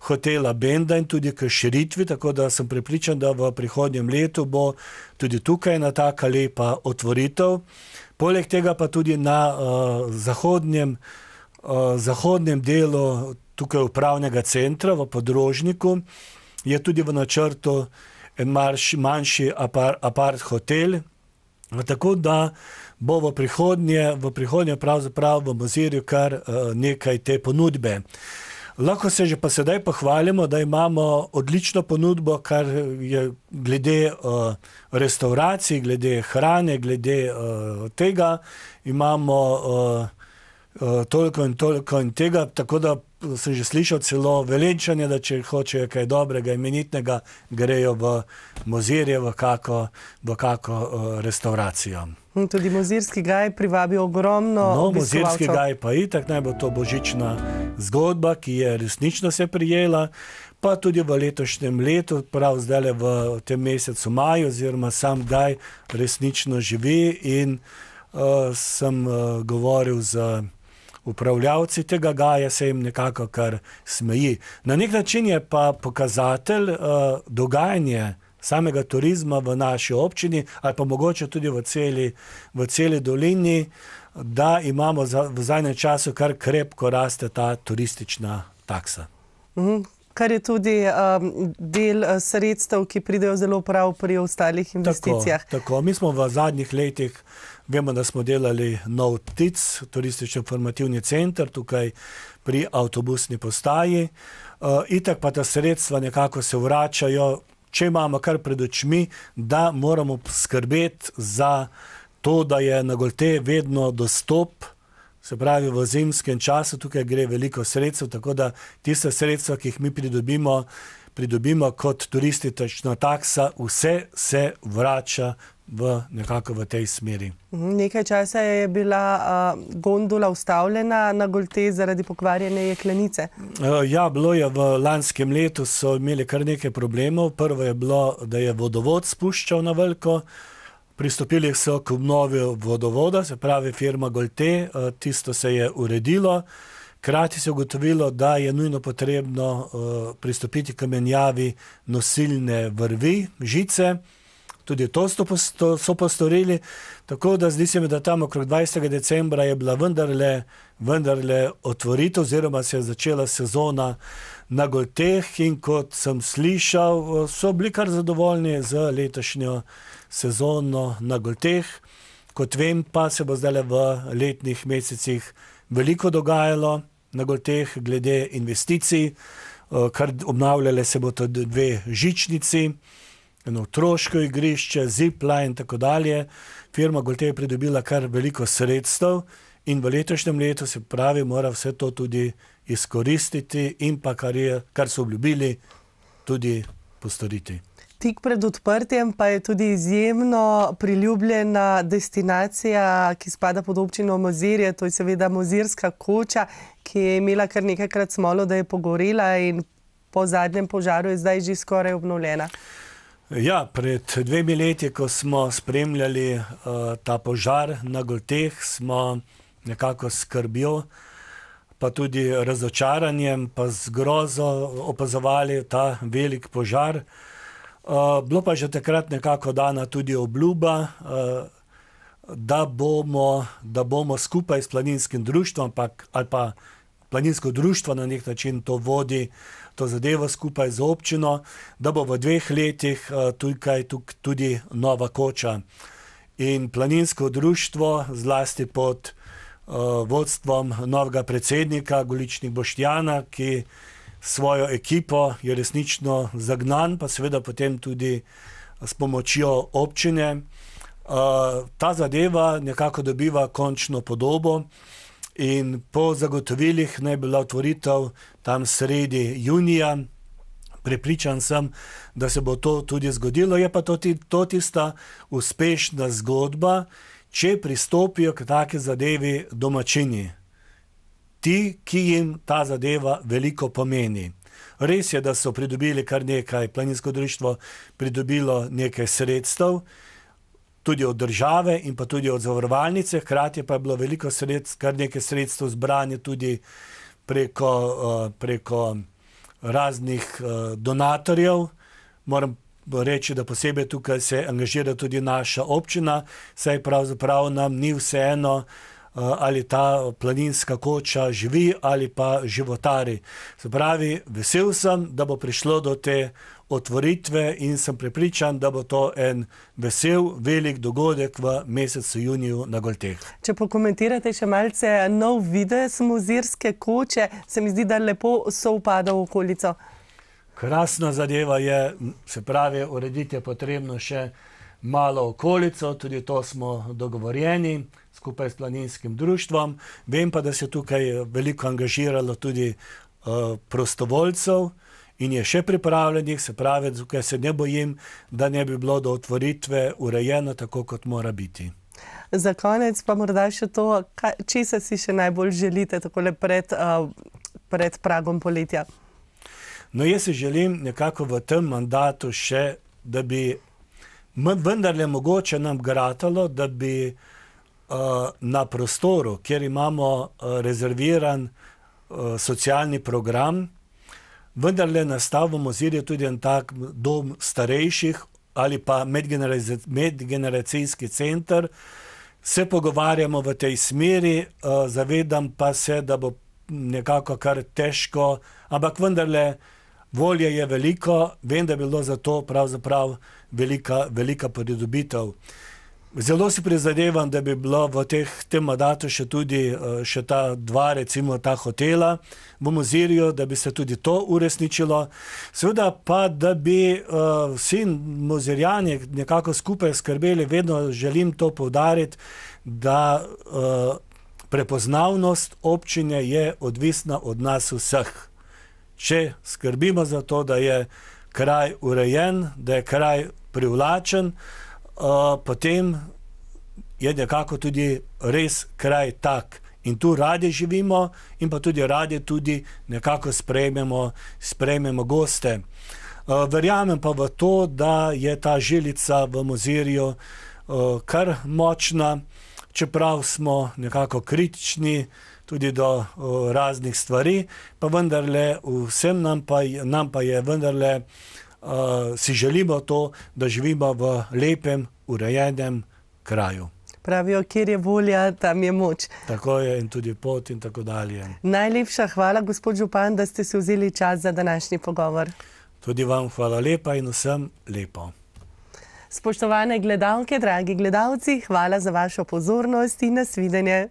hotela Benda in tudi k širitvi, tako da sem prepričan, da v prihodnjem letu bo tudi tukaj ena taka lepa otvoritev. Poleg tega pa tudi na uh, zahodnjem, uh, zahodnem delu tukaj upravnega centra v podrožniku je tudi v načrtu en marš, manjši apart, apart hotel, tako da bo v prihodnje, v prihodnje pravzaprav v Mozirju kar uh, nekaj te ponudbe. Lahko se že pa sedaj pohvalimo, da imamo odlično ponudbo, kar je glede uh, restauracij, glede hrane, glede uh, tega. Imamo uh, uh, toliko in toliko in tega, tako da sem že slišal celo velenčanje, da če hočejo kaj dobrega, imenitnega, grejo v Mozirje, v kako, v kako uh, restauracijo. Tudi mozirski gaj privabi ogromno. No, mozirski gaj pa je tako, naj bo to božična zgodba, ki je resnično se prijela. Pa tudi v letošnjem letu, prav zdaj v tem mesecu maju, oziroma sam gaj resnično živi. In uh, sem uh, govoril z upravljavci tega gaja se jim nekako kar smeji. Na nek način je pa pokazatelj uh, dogajanje samega turizma v naši občini ali pa mogoče tudi v celi, v celi dolini, da imamo za, v zadnjem času kar krepko raste ta turistična taksa. Mhm. Kar je tudi um, del uh, sredstev, ki pridejo zelo prav pri ostalih investicijah. Tako, tako. Mi smo v zadnjih letih, vemo, da smo delali nov TIC, turistično-informativni center tukaj pri avtobusni postaji. Uh, itak pa ta sredstva nekako se vračajo, če imamo kar pred očmi, da moramo skrbeti za to, da je na Golte vedno dostop. Se pravi, v zimskem času tukaj gre veliko sredstev, tako da tiste sredstva, ki jih mi pridobimo, pridobimo kot turistična taksa, vse se vrača v nekako v tej smeri. Mhm, nekaj časa je bila uh, gondola ustavljena na Golte zaradi pokvarjene jeklenice. Uh, ja, bilo je v lanskem letu, so imeli kar nekaj problemov. Prvo je bilo, da je vodovod spuščal na veliko. Pristopili so k obnovi vodovoda, se pravi, firma Golte, tisto se je uredilo. Krati se je ugotovilo, da je nujno potrebno uh, pristopiti k menjavi nosilne vrvi, žice tudi to so postorili. Tako da zdi se mi, da tam okrog 20. decembra je bila vendarle, vendarle otvoritev, oziroma se je začela sezona na Golteh. In kot sem slišal, so bili kar zadovoljni z letošnjo sezono na Golteh. Kot vem, pa se bo zdaj v letnih mesecih veliko dogajalo na Golteh, glede investicij, kar obnavljale se bo tudi dve žičnici eno otroško igrišče, zipline in tako dalje. Firma Golte je pridobila kar veliko sredstev in v letošnjem letu se pravi, mora vse to tudi izkoristiti in pa kar, je, kar so obljubili, tudi postoriti. Tik pred odprtjem pa je tudi izjemno priljubljena destinacija, ki spada pod občino Mozirje, to je seveda Mozirska koča, ki je imela kar nekajkrat smolo, da je pogorela in po zadnjem požaru je zdaj že skoraj obnovljena. Ja, pred dvemi leti, ko smo spremljali uh, ta požar na Golteh, smo nekako skrbijo, pa tudi razočaranjem, pa z grozo opazovali ta velik požar. Uh, bilo pa že takrat nekako dana tudi obljuba, uh, da, bomo, da bomo skupaj s planinskim društvom, pa, ali pa planinsko društvo na nek način to vodi to zadevo skupaj z občino, da bo v dveh letih uh, tukaj tuk, tudi nova koča. In planinsko društvo, zlasti pod uh, vodstvom novega predsednika Goličnik Boštjana, ki svojo ekipo je resnično zagnan, pa seveda potem tudi s pomočjo občine. Uh, ta zadeva nekako dobiva končno podobo. In po zagotovilih naj bi bila otvoritev tam sredi junija. Prepričan sem, da se bo to tudi zgodilo. Je pa to, to tista uspešna zgodba, če pristopijo k taki zadevi domačini. Ti, ki jim ta zadeva veliko pomeni. Res je, da so pridobili kar nekaj, planinsko društvo pridobilo nekaj sredstev, tudi od države in pa tudi od zavarovalnice, hkrati pa je bilo veliko sredstev, kar nekaj sredstev zbranje tudi preko, uh, preko raznih uh, donatorjev. Moram reči, da posebej tukaj se angažira tudi naša občina, saj pravzaprav nam ni vseeno, uh, ali ta planinska koča živi ali pa životari. Se pravi, vesel sem, da bo prišlo do te otvoritve in sem prepričan, da bo to en vesel, velik dogodek v mesecu juniju na Golteh. Če pokomentirate še malce nov videz muzirske koče, se mi zdi, da lepo so upada v okolico. Krasna zadeva je, se pravi, urediti je potrebno še malo okolico, tudi to smo dogovorjeni skupaj s planinskim društvom. Vem pa, da se tukaj veliko angažiralo tudi uh, prostovoljcev, in je še pripravljenih, se pravi, tukaj se ne bojim, da ne bi bilo do otvoritve urejeno tako, kot mora biti. Za konec pa morda še to, če se si še najbolj želite, tako le pred, uh, pred pragom poletja. No, jaz si želim nekako v tem mandatu še, da bi vendarle mogoče nam gratalo, da bi na prostoru, kjer imamo rezerviran socialni program, vendarle nastavimo v Mozirju tudi en tak dom starejših ali pa medgeneracijski center, se pogovarjamo v tej smeri, zavedam pa se, da bo nekako kar težko, ampak vendarle volje je veliko, vem, da bi bilo za to pravzaprav velika, velika pridobitev. Zelo si prizadevam, da bi bilo v teh, tem mandatu še tudi še ta dva, recimo ta hotela v Mozirju, da bi se tudi to uresničilo. Seveda pa, da bi uh, vsi Mozirjani nekako skupaj skrbeli, vedno želim to poudariti, da uh, prepoznavnost občine je odvisna od nas vseh. Če skrbimo za to, da je kraj urejen, da je kraj privlačen, uh, potem je nekako tudi res kraj tak. In tu radi živimo, in pa tudi radi tudi nekako sprejmemo, sprejmemo goste. Uh, verjamem pa v to, da je ta žilica v Mozirju uh, kar močna, čeprav smo nekako kritični tudi do uh, raznih stvari, pa vendarle vsem nam pa, nam pa je vendarle uh, si želimo to, da živimo v lepem, urejenem kraju. Pravijo, kjer je volja, tam je moč. Tako je in tudi pot in tako dalje. Najlepša hvala, gospod Župan, da ste si vzeli čas za današnji pogovor. Tudi vam hvala lepa in vsem lepo. Spoštovane gledalke, dragi gledalci, hvala za vašo pozornost in nasvidenje.